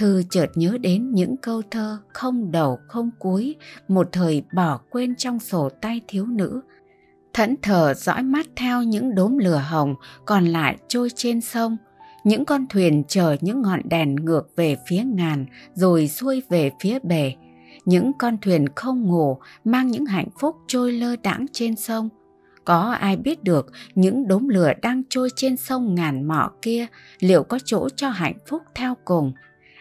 Thư chợt nhớ đến những câu thơ không đầu không cuối, một thời bỏ quên trong sổ tay thiếu nữ. Thẫn thờ dõi mắt theo những đốm lửa hồng còn lại trôi trên sông. Những con thuyền chờ những ngọn đèn ngược về phía ngàn rồi xuôi về phía bể. Những con thuyền không ngủ mang những hạnh phúc trôi lơ đãng trên sông. Có ai biết được những đốm lửa đang trôi trên sông ngàn mỏ kia liệu có chỗ cho hạnh phúc theo cùng?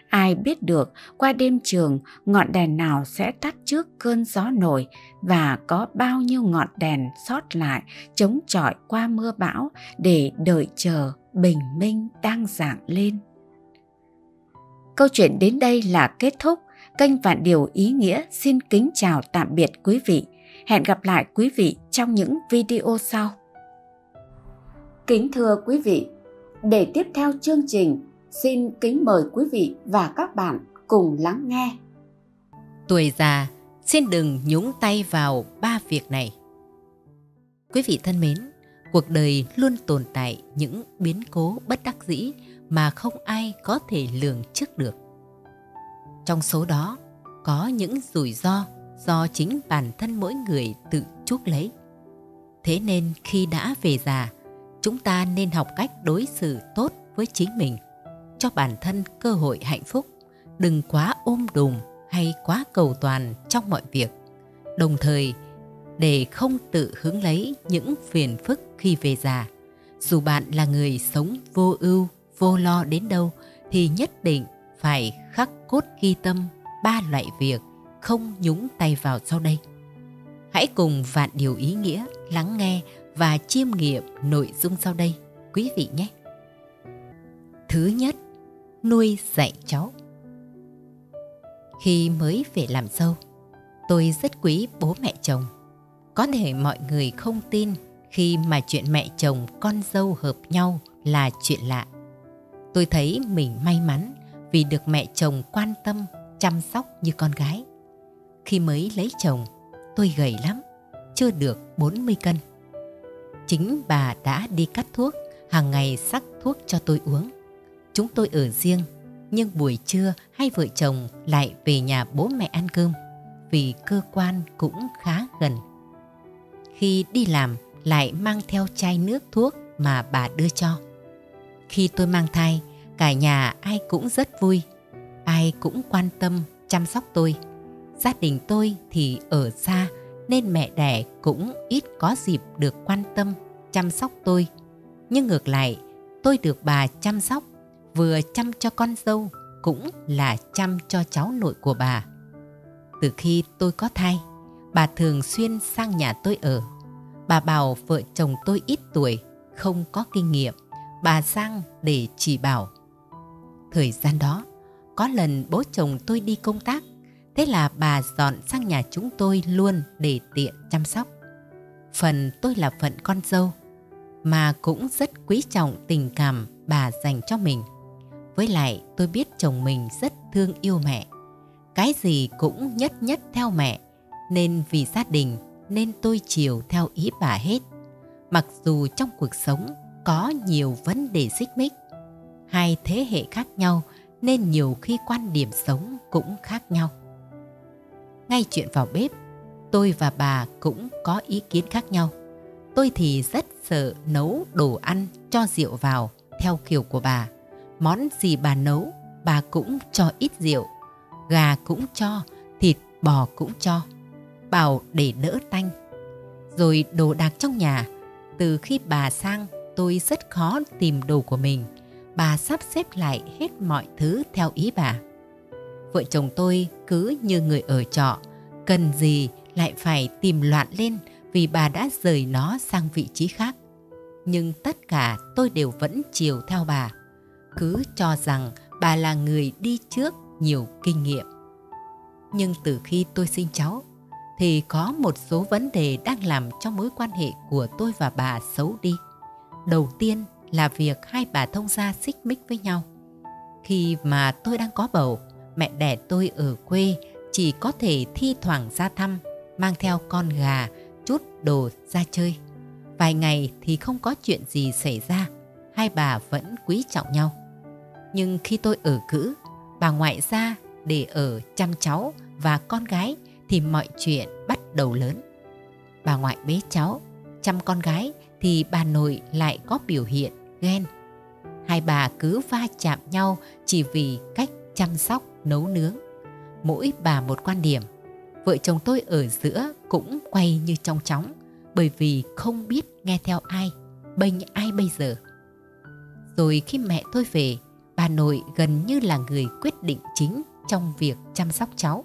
Ai biết được qua đêm trường ngọn đèn nào sẽ tắt trước cơn gió nổi và có bao nhiêu ngọn đèn sót lại chống chọi qua mưa bão để đợi chờ bình minh đang dạng lên. Câu chuyện đến đây là kết thúc. Kênh Vạn Điều Ý Nghĩa xin kính chào tạm biệt quý vị. Hẹn gặp lại quý vị trong những video sau. Kính thưa quý vị, để tiếp theo chương trình Xin kính mời quý vị và các bạn cùng lắng nghe. Tuổi già, xin đừng nhúng tay vào ba việc này. Quý vị thân mến, cuộc đời luôn tồn tại những biến cố bất đắc dĩ mà không ai có thể lường trước được. Trong số đó, có những rủi ro do chính bản thân mỗi người tự chuốc lấy. Thế nên khi đã về già, chúng ta nên học cách đối xử tốt với chính mình – cho bản thân cơ hội hạnh phúc, đừng quá ôm đùm hay quá cầu toàn trong mọi việc. Đồng thời, để không tự hứng lấy những phiền phức khi về già, dù bạn là người sống vô ưu, vô lo đến đâu thì nhất định phải khắc cốt ghi tâm ba loại việc không nhúng tay vào sau đây. Hãy cùng vạn điều ý nghĩa lắng nghe và chiêm nghiệm nội dung sau đây quý vị nhé. Thứ nhất, nuôi dạy cháu. Khi mới về làm dâu, tôi rất quý bố mẹ chồng. Có thể mọi người không tin khi mà chuyện mẹ chồng con dâu hợp nhau là chuyện lạ. Tôi thấy mình may mắn vì được mẹ chồng quan tâm, chăm sóc như con gái. Khi mới lấy chồng, tôi gầy lắm, chưa được 40 cân. Chính bà đã đi cắt thuốc, hàng ngày sắc thuốc cho tôi uống. Chúng tôi ở riêng, nhưng buổi trưa hai vợ chồng lại về nhà bố mẹ ăn cơm vì cơ quan cũng khá gần. Khi đi làm lại mang theo chai nước thuốc mà bà đưa cho. Khi tôi mang thai, cả nhà ai cũng rất vui, ai cũng quan tâm chăm sóc tôi. Gia đình tôi thì ở xa nên mẹ đẻ cũng ít có dịp được quan tâm chăm sóc tôi. Nhưng ngược lại, tôi được bà chăm sóc vừa chăm cho con dâu cũng là chăm cho cháu nội của bà. Từ khi tôi có thai, bà thường xuyên sang nhà tôi ở. Bà bảo vợ chồng tôi ít tuổi, không có kinh nghiệm. Bà sang để chỉ bảo. Thời gian đó, có lần bố chồng tôi đi công tác, thế là bà dọn sang nhà chúng tôi luôn để tiện chăm sóc. Phần tôi là phận con dâu, mà cũng rất quý trọng tình cảm bà dành cho mình. Với lại tôi biết chồng mình rất thương yêu mẹ. Cái gì cũng nhất nhất theo mẹ. Nên vì gia đình nên tôi chiều theo ý bà hết. Mặc dù trong cuộc sống có nhiều vấn đề xích mích. Hai thế hệ khác nhau nên nhiều khi quan điểm sống cũng khác nhau. Ngay chuyện vào bếp, tôi và bà cũng có ý kiến khác nhau. Tôi thì rất sợ nấu đồ ăn cho rượu vào theo kiểu của bà món gì bà nấu, bà cũng cho ít rượu. Gà cũng cho, thịt bò cũng cho. Bảo để đỡ tanh. Rồi đồ đạc trong nhà, từ khi bà sang tôi rất khó tìm đồ của mình. Bà sắp xếp lại hết mọi thứ theo ý bà. Vợ chồng tôi cứ như người ở trọ, cần gì lại phải tìm loạn lên vì bà đã rời nó sang vị trí khác. Nhưng tất cả tôi đều vẫn chiều theo bà cứ cho rằng bà là người đi trước nhiều kinh nghiệm. Nhưng từ khi tôi sinh cháu, thì có một số vấn đề đang làm cho mối quan hệ của tôi và bà xấu đi. Đầu tiên là việc hai bà thông gia xích mích với nhau. Khi mà tôi đang có bầu, mẹ đẻ tôi ở quê chỉ có thể thi thoảng ra thăm, mang theo con gà, chút đồ ra chơi. Vài ngày thì không có chuyện gì xảy ra, hai bà vẫn quý trọng nhau. Nhưng khi tôi ở cữ, bà ngoại ra để ở chăm cháu và con gái thì mọi chuyện bắt đầu lớn. Bà ngoại bế cháu, chăm con gái thì bà nội lại có biểu hiện ghen. Hai bà cứ va chạm nhau chỉ vì cách chăm sóc, nấu nướng. Mỗi bà một quan điểm. Vợ chồng tôi ở giữa cũng quay như trong chóng bởi vì không biết nghe theo ai, bênh ai bây giờ. Rồi khi mẹ tôi về, bà nội gần như là người quyết định chính trong việc chăm sóc cháu.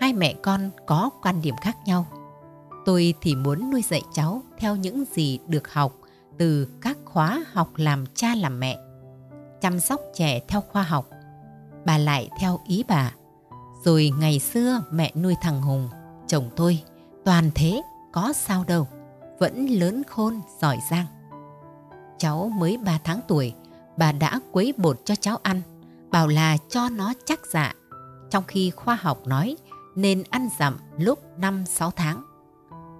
Hai mẹ con có quan điểm khác nhau. Tôi thì muốn nuôi dạy cháu theo những gì được học từ các khóa học làm cha làm mẹ. Chăm sóc trẻ theo khoa học. Bà lại theo ý bà. Rồi ngày xưa mẹ nuôi thằng Hùng, chồng tôi, toàn thế, có sao đâu, vẫn lớn khôn, giỏi giang. Cháu mới 3 tháng tuổi, bà đã quấy bột cho cháu ăn, bảo là cho nó chắc dạ. Trong khi khoa học nói nên ăn dặm lúc 5-6 tháng.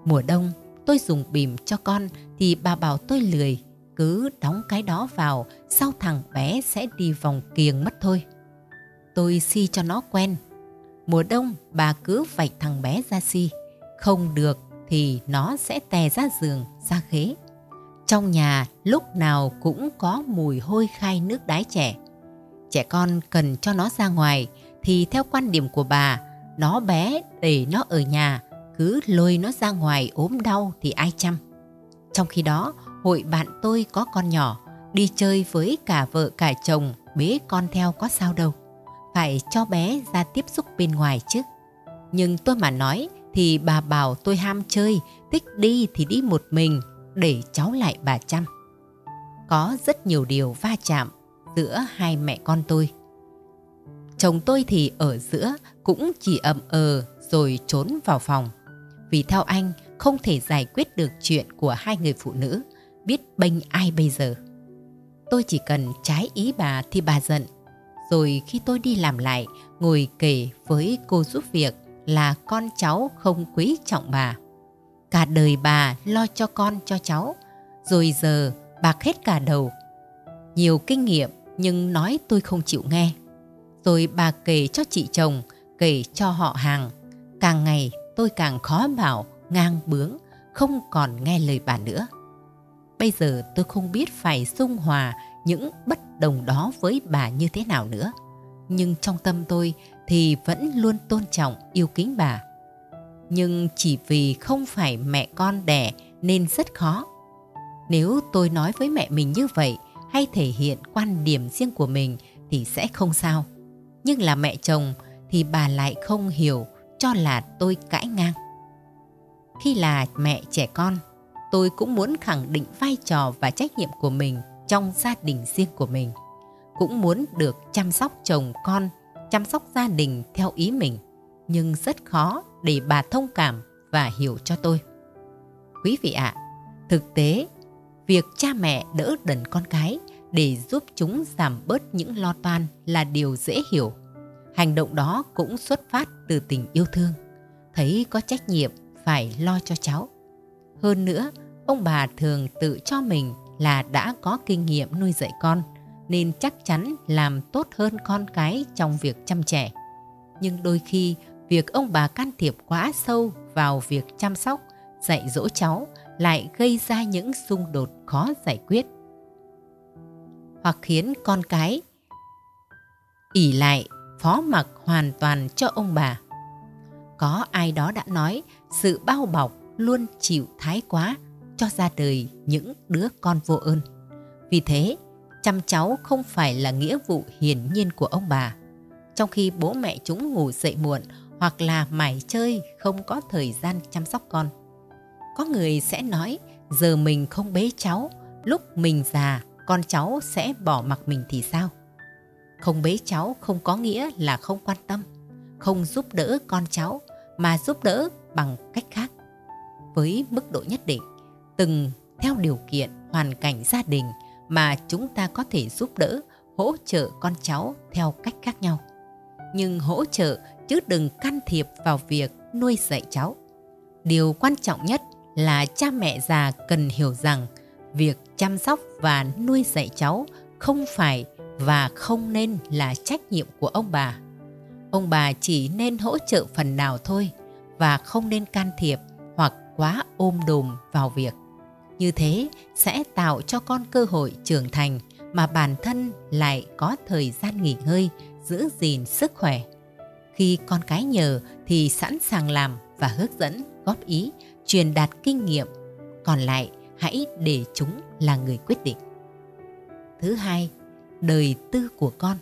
Mùa đông, tôi dùng bìm cho con thì bà bảo tôi lười, cứ đóng cái đó vào, sau thằng bé sẽ đi vòng kiềng mất thôi. Tôi si cho nó quen. Mùa đông, bà cứ vạch thằng bé ra si. Không được thì nó sẽ tè ra giường, ra ghế. Trong nhà lúc nào cũng có mùi hôi khai nước đái trẻ. Trẻ con cần cho nó ra ngoài thì theo quan điểm của bà, nó bé để nó ở nhà, cứ lôi nó ra ngoài ốm đau thì ai chăm. Trong khi đó, hội bạn tôi có con nhỏ, đi chơi với cả vợ cả chồng, bế con theo có sao đâu. Phải cho bé ra tiếp xúc bên ngoài chứ. Nhưng tôi mà nói thì bà bảo tôi ham chơi, thích đi thì đi một mình, để cháu lại bà chăm. Có rất nhiều điều va chạm giữa hai mẹ con tôi. Chồng tôi thì ở giữa cũng chỉ ậm ờ rồi trốn vào phòng. Vì theo anh không thể giải quyết được chuyện của hai người phụ nữ, biết bênh ai bây giờ. Tôi chỉ cần trái ý bà thì bà giận. Rồi khi tôi đi làm lại, ngồi kể với cô giúp việc là con cháu không quý trọng bà. Cả đời bà lo cho con cho cháu, rồi giờ bạc hết cả đầu. Nhiều kinh nghiệm nhưng nói tôi không chịu nghe. Rồi bà kể cho chị chồng, kể cho họ hàng. Càng ngày tôi càng khó bảo, ngang bướng, không còn nghe lời bà nữa. Bây giờ tôi không biết phải dung hòa những bất đồng đó với bà như thế nào nữa. Nhưng trong tâm tôi thì vẫn luôn tôn trọng, yêu kính bà. Nhưng chỉ vì không phải mẹ con đẻ nên rất khó. Nếu tôi nói với mẹ mình như vậy hay thể hiện quan điểm riêng của mình thì sẽ không sao. Nhưng là mẹ chồng thì bà lại không hiểu cho là tôi cãi ngang. Khi là mẹ trẻ con, tôi cũng muốn khẳng định vai trò và trách nhiệm của mình trong gia đình riêng của mình. Cũng muốn được chăm sóc chồng con chăm sóc gia đình theo ý mình, nhưng rất khó để bà thông cảm và hiểu cho tôi. Quý vị ạ, thực tế, việc cha mẹ đỡ đần con cái để giúp chúng giảm bớt những lo toan là điều dễ hiểu. Hành động đó cũng xuất phát từ tình yêu thương, thấy có trách nhiệm phải lo cho cháu. Hơn nữa, ông bà thường tự cho mình là đã có kinh nghiệm nuôi dạy con – nên chắc chắn làm tốt hơn con cái trong việc chăm trẻ. Nhưng đôi khi việc ông bà can thiệp quá sâu vào việc chăm sóc, dạy dỗ cháu lại gây ra những xung đột khó giải quyết. Hoặc khiến con cái ỉ lại phó mặc hoàn toàn cho ông bà. Có ai đó đã nói sự bao bọc luôn chịu thái quá cho ra đời những đứa con vô ơn. Vì thế, chăm cháu không phải là nghĩa vụ hiển nhiên của ông bà. Trong khi bố mẹ chúng ngủ dậy muộn hoặc là mải chơi không có thời gian chăm sóc con. Có người sẽ nói giờ mình không bế cháu, lúc mình già con cháu sẽ bỏ mặc mình thì sao? Không bế cháu không có nghĩa là không quan tâm, không giúp đỡ con cháu mà giúp đỡ bằng cách khác. Với mức độ nhất định, từng theo điều kiện hoàn cảnh gia đình mà chúng ta có thể giúp đỡ, hỗ trợ con cháu theo cách khác nhau. Nhưng hỗ trợ chứ đừng can thiệp vào việc nuôi dạy cháu. Điều quan trọng nhất là cha mẹ già cần hiểu rằng việc chăm sóc và nuôi dạy cháu không phải và không nên là trách nhiệm của ông bà. Ông bà chỉ nên hỗ trợ phần nào thôi và không nên can thiệp hoặc quá ôm đùm vào việc. Như thế sẽ tạo cho con cơ hội trưởng thành mà bản thân lại có thời gian nghỉ ngơi, giữ gìn sức khỏe. Khi con cái nhờ thì sẵn sàng làm và hướng dẫn, góp ý, truyền đạt kinh nghiệm. Còn lại hãy để chúng là người quyết định. Thứ hai, đời tư của con.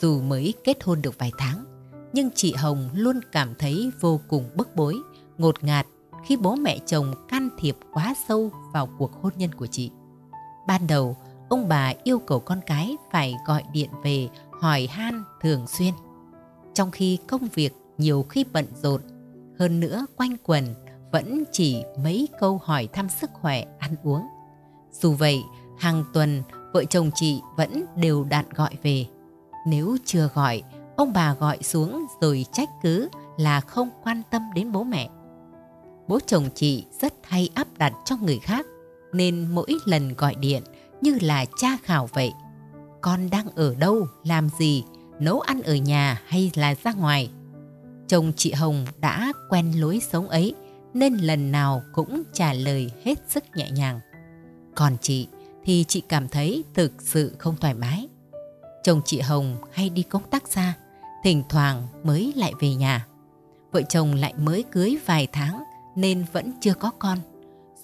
Dù mới kết hôn được vài tháng, nhưng chị Hồng luôn cảm thấy vô cùng bức bối, ngột ngạt khi bố mẹ chồng can thiệp quá sâu vào cuộc hôn nhân của chị. Ban đầu, ông bà yêu cầu con cái phải gọi điện về hỏi han thường xuyên. Trong khi công việc nhiều khi bận rộn, hơn nữa quanh quần vẫn chỉ mấy câu hỏi thăm sức khỏe, ăn uống. Dù vậy, hàng tuần vợ chồng chị vẫn đều đặn gọi về. Nếu chưa gọi, ông bà gọi xuống rồi trách cứ là không quan tâm đến bố mẹ. Bố chồng chị rất hay áp đặt cho người khác, nên mỗi lần gọi điện như là cha khảo vậy. Con đang ở đâu, làm gì, nấu ăn ở nhà hay là ra ngoài? Chồng chị Hồng đã quen lối sống ấy, nên lần nào cũng trả lời hết sức nhẹ nhàng. Còn chị thì chị cảm thấy thực sự không thoải mái. Chồng chị Hồng hay đi công tác xa, thỉnh thoảng mới lại về nhà. Vợ chồng lại mới cưới vài tháng nên vẫn chưa có con.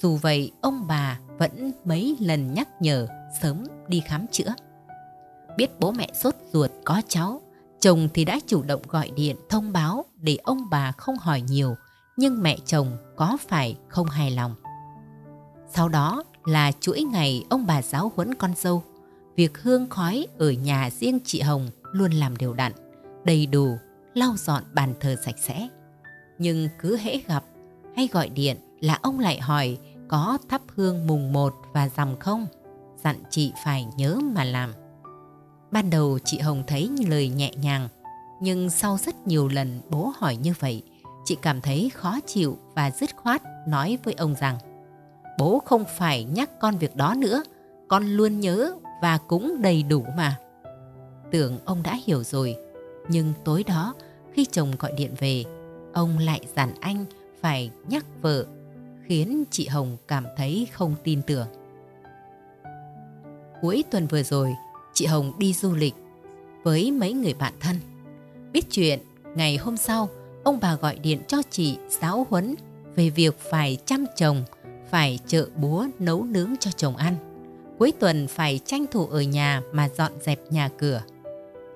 Dù vậy, ông bà vẫn mấy lần nhắc nhở sớm đi khám chữa. Biết bố mẹ sốt ruột có cháu, chồng thì đã chủ động gọi điện thông báo để ông bà không hỏi nhiều, nhưng mẹ chồng có phải không hài lòng. Sau đó là chuỗi ngày ông bà giáo huấn con dâu. Việc hương khói ở nhà riêng chị Hồng luôn làm đều đặn, đầy đủ, lau dọn bàn thờ sạch sẽ. Nhưng cứ hễ gặp hay gọi điện là ông lại hỏi có thắp hương mùng 1 và rằm không? Dặn chị phải nhớ mà làm. Ban đầu chị Hồng thấy như lời nhẹ nhàng, nhưng sau rất nhiều lần bố hỏi như vậy, chị cảm thấy khó chịu và dứt khoát nói với ông rằng bố không phải nhắc con việc đó nữa, con luôn nhớ và cũng đầy đủ mà. Tưởng ông đã hiểu rồi, nhưng tối đó khi chồng gọi điện về, ông lại dặn anh phải nhắc vợ, khiến chị Hồng cảm thấy không tin tưởng. Cuối tuần vừa rồi, chị Hồng đi du lịch với mấy người bạn thân. Biết chuyện, ngày hôm sau, ông bà gọi điện cho chị giáo huấn về việc phải chăm chồng, phải trợ búa nấu nướng cho chồng ăn. Cuối tuần phải tranh thủ ở nhà mà dọn dẹp nhà cửa.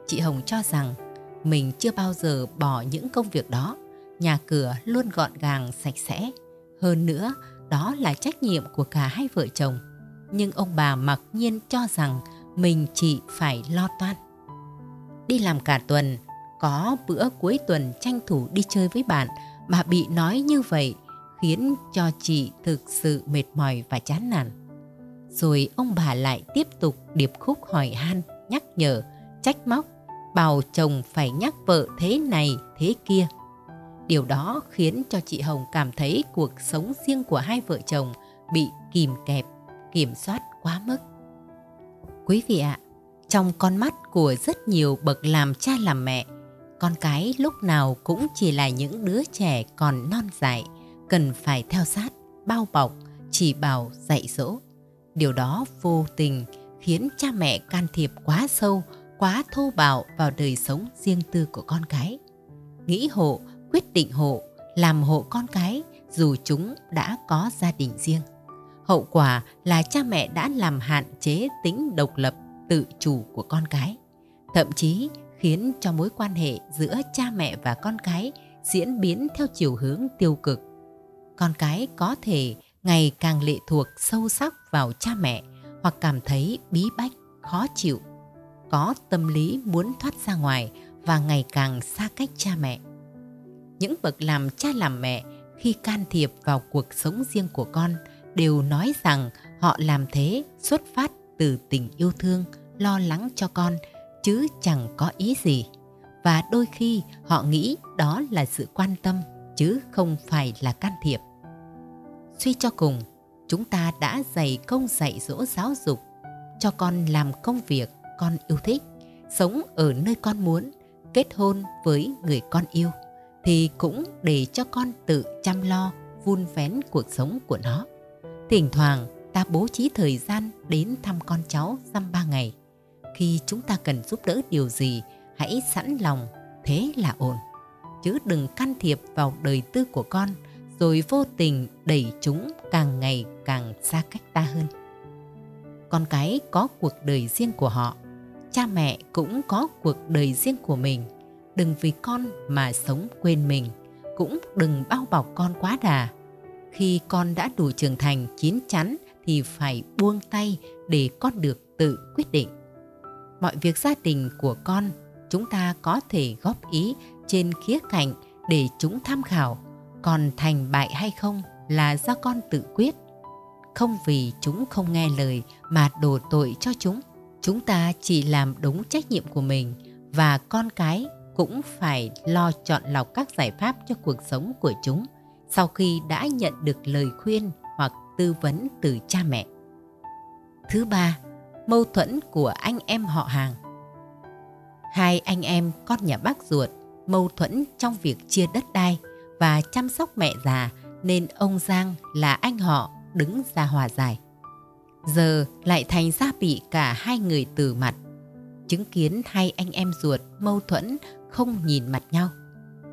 Chị Hồng cho rằng mình chưa bao giờ bỏ những công việc đó nhà cửa luôn gọn gàng sạch sẽ. Hơn nữa, đó là trách nhiệm của cả hai vợ chồng. Nhưng ông bà mặc nhiên cho rằng mình chỉ phải lo toan. Đi làm cả tuần, có bữa cuối tuần tranh thủ đi chơi với bạn mà bị nói như vậy khiến cho chị thực sự mệt mỏi và chán nản. Rồi ông bà lại tiếp tục điệp khúc hỏi han, nhắc nhở, trách móc, bảo chồng phải nhắc vợ thế này, thế kia. Điều đó khiến cho chị Hồng cảm thấy cuộc sống riêng của hai vợ chồng bị kìm kẹp, kiểm soát quá mức. Quý vị ạ, trong con mắt của rất nhiều bậc làm cha làm mẹ, con cái lúc nào cũng chỉ là những đứa trẻ còn non dại, cần phải theo sát, bao bọc, chỉ bảo dạy dỗ. Điều đó vô tình khiến cha mẹ can thiệp quá sâu, quá thô bạo vào đời sống riêng tư của con cái. Nghĩ hộ quyết định hộ, làm hộ con cái dù chúng đã có gia đình riêng. Hậu quả là cha mẹ đã làm hạn chế tính độc lập, tự chủ của con cái. Thậm chí khiến cho mối quan hệ giữa cha mẹ và con cái diễn biến theo chiều hướng tiêu cực. Con cái có thể ngày càng lệ thuộc sâu sắc vào cha mẹ hoặc cảm thấy bí bách, khó chịu, có tâm lý muốn thoát ra ngoài và ngày càng xa cách cha mẹ những bậc làm cha làm mẹ khi can thiệp vào cuộc sống riêng của con đều nói rằng họ làm thế xuất phát từ tình yêu thương, lo lắng cho con chứ chẳng có ý gì. Và đôi khi họ nghĩ đó là sự quan tâm chứ không phải là can thiệp. Suy cho cùng, chúng ta đã dày công dạy dỗ giáo dục cho con làm công việc con yêu thích, sống ở nơi con muốn, kết hôn với người con yêu thì cũng để cho con tự chăm lo, vun vén cuộc sống của nó. Thỉnh thoảng ta bố trí thời gian đến thăm con cháu dăm ba ngày. Khi chúng ta cần giúp đỡ điều gì, hãy sẵn lòng, thế là ổn. Chứ đừng can thiệp vào đời tư của con, rồi vô tình đẩy chúng càng ngày càng xa cách ta hơn. Con cái có cuộc đời riêng của họ, cha mẹ cũng có cuộc đời riêng của mình. Đừng vì con mà sống quên mình, cũng đừng bao bọc con quá đà. Khi con đã đủ trưởng thành chín chắn thì phải buông tay để con được tự quyết định. Mọi việc gia đình của con chúng ta có thể góp ý trên khía cạnh để chúng tham khảo, còn thành bại hay không là do con tự quyết. Không vì chúng không nghe lời mà đổ tội cho chúng. Chúng ta chỉ làm đúng trách nhiệm của mình và con cái cũng phải lo chọn lọc các giải pháp cho cuộc sống của chúng sau khi đã nhận được lời khuyên hoặc tư vấn từ cha mẹ. Thứ ba, mâu thuẫn của anh em họ hàng. Hai anh em con nhà bác ruột mâu thuẫn trong việc chia đất đai và chăm sóc mẹ già nên ông Giang là anh họ đứng ra hòa giải. Giờ lại thành ra bị cả hai người từ mặt. Chứng kiến hai anh em ruột mâu thuẫn không nhìn mặt nhau.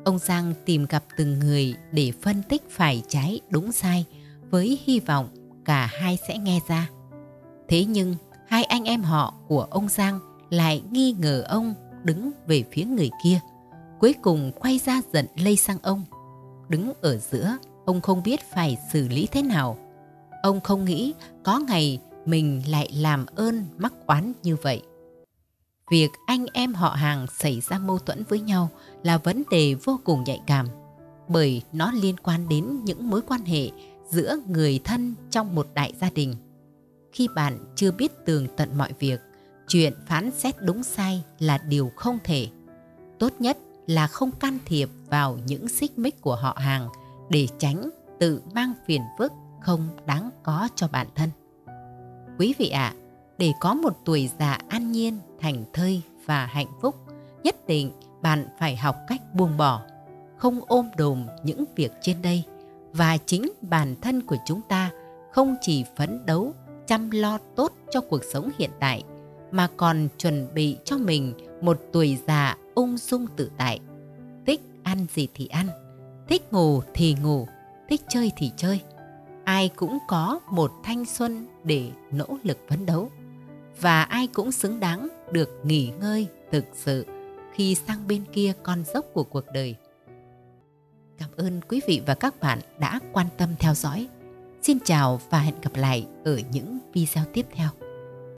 Ông Giang tìm gặp từng người để phân tích phải trái đúng sai với hy vọng cả hai sẽ nghe ra. Thế nhưng hai anh em họ của ông Giang lại nghi ngờ ông đứng về phía người kia. Cuối cùng quay ra giận lây sang ông. Đứng ở giữa, ông không biết phải xử lý thế nào. Ông không nghĩ có ngày mình lại làm ơn mắc oán như vậy. Việc anh em họ hàng xảy ra mâu thuẫn với nhau là vấn đề vô cùng nhạy cảm bởi nó liên quan đến những mối quan hệ giữa người thân trong một đại gia đình. Khi bạn chưa biết tường tận mọi việc, chuyện phán xét đúng sai là điều không thể. Tốt nhất là không can thiệp vào những xích mích của họ hàng để tránh tự mang phiền phức không đáng có cho bản thân. Quý vị ạ, à, để có một tuổi già an nhiên, thành thơi và hạnh phúc, nhất định bạn phải học cách buông bỏ, không ôm đồm những việc trên đây và chính bản thân của chúng ta không chỉ phấn đấu chăm lo tốt cho cuộc sống hiện tại mà còn chuẩn bị cho mình một tuổi già ung dung tự tại. Thích ăn gì thì ăn, thích ngủ thì ngủ, thích chơi thì chơi. Ai cũng có một thanh xuân để nỗ lực phấn đấu và ai cũng xứng đáng được nghỉ ngơi thực sự khi sang bên kia con dốc của cuộc đời. Cảm ơn quý vị và các bạn đã quan tâm theo dõi. Xin chào và hẹn gặp lại ở những video tiếp theo.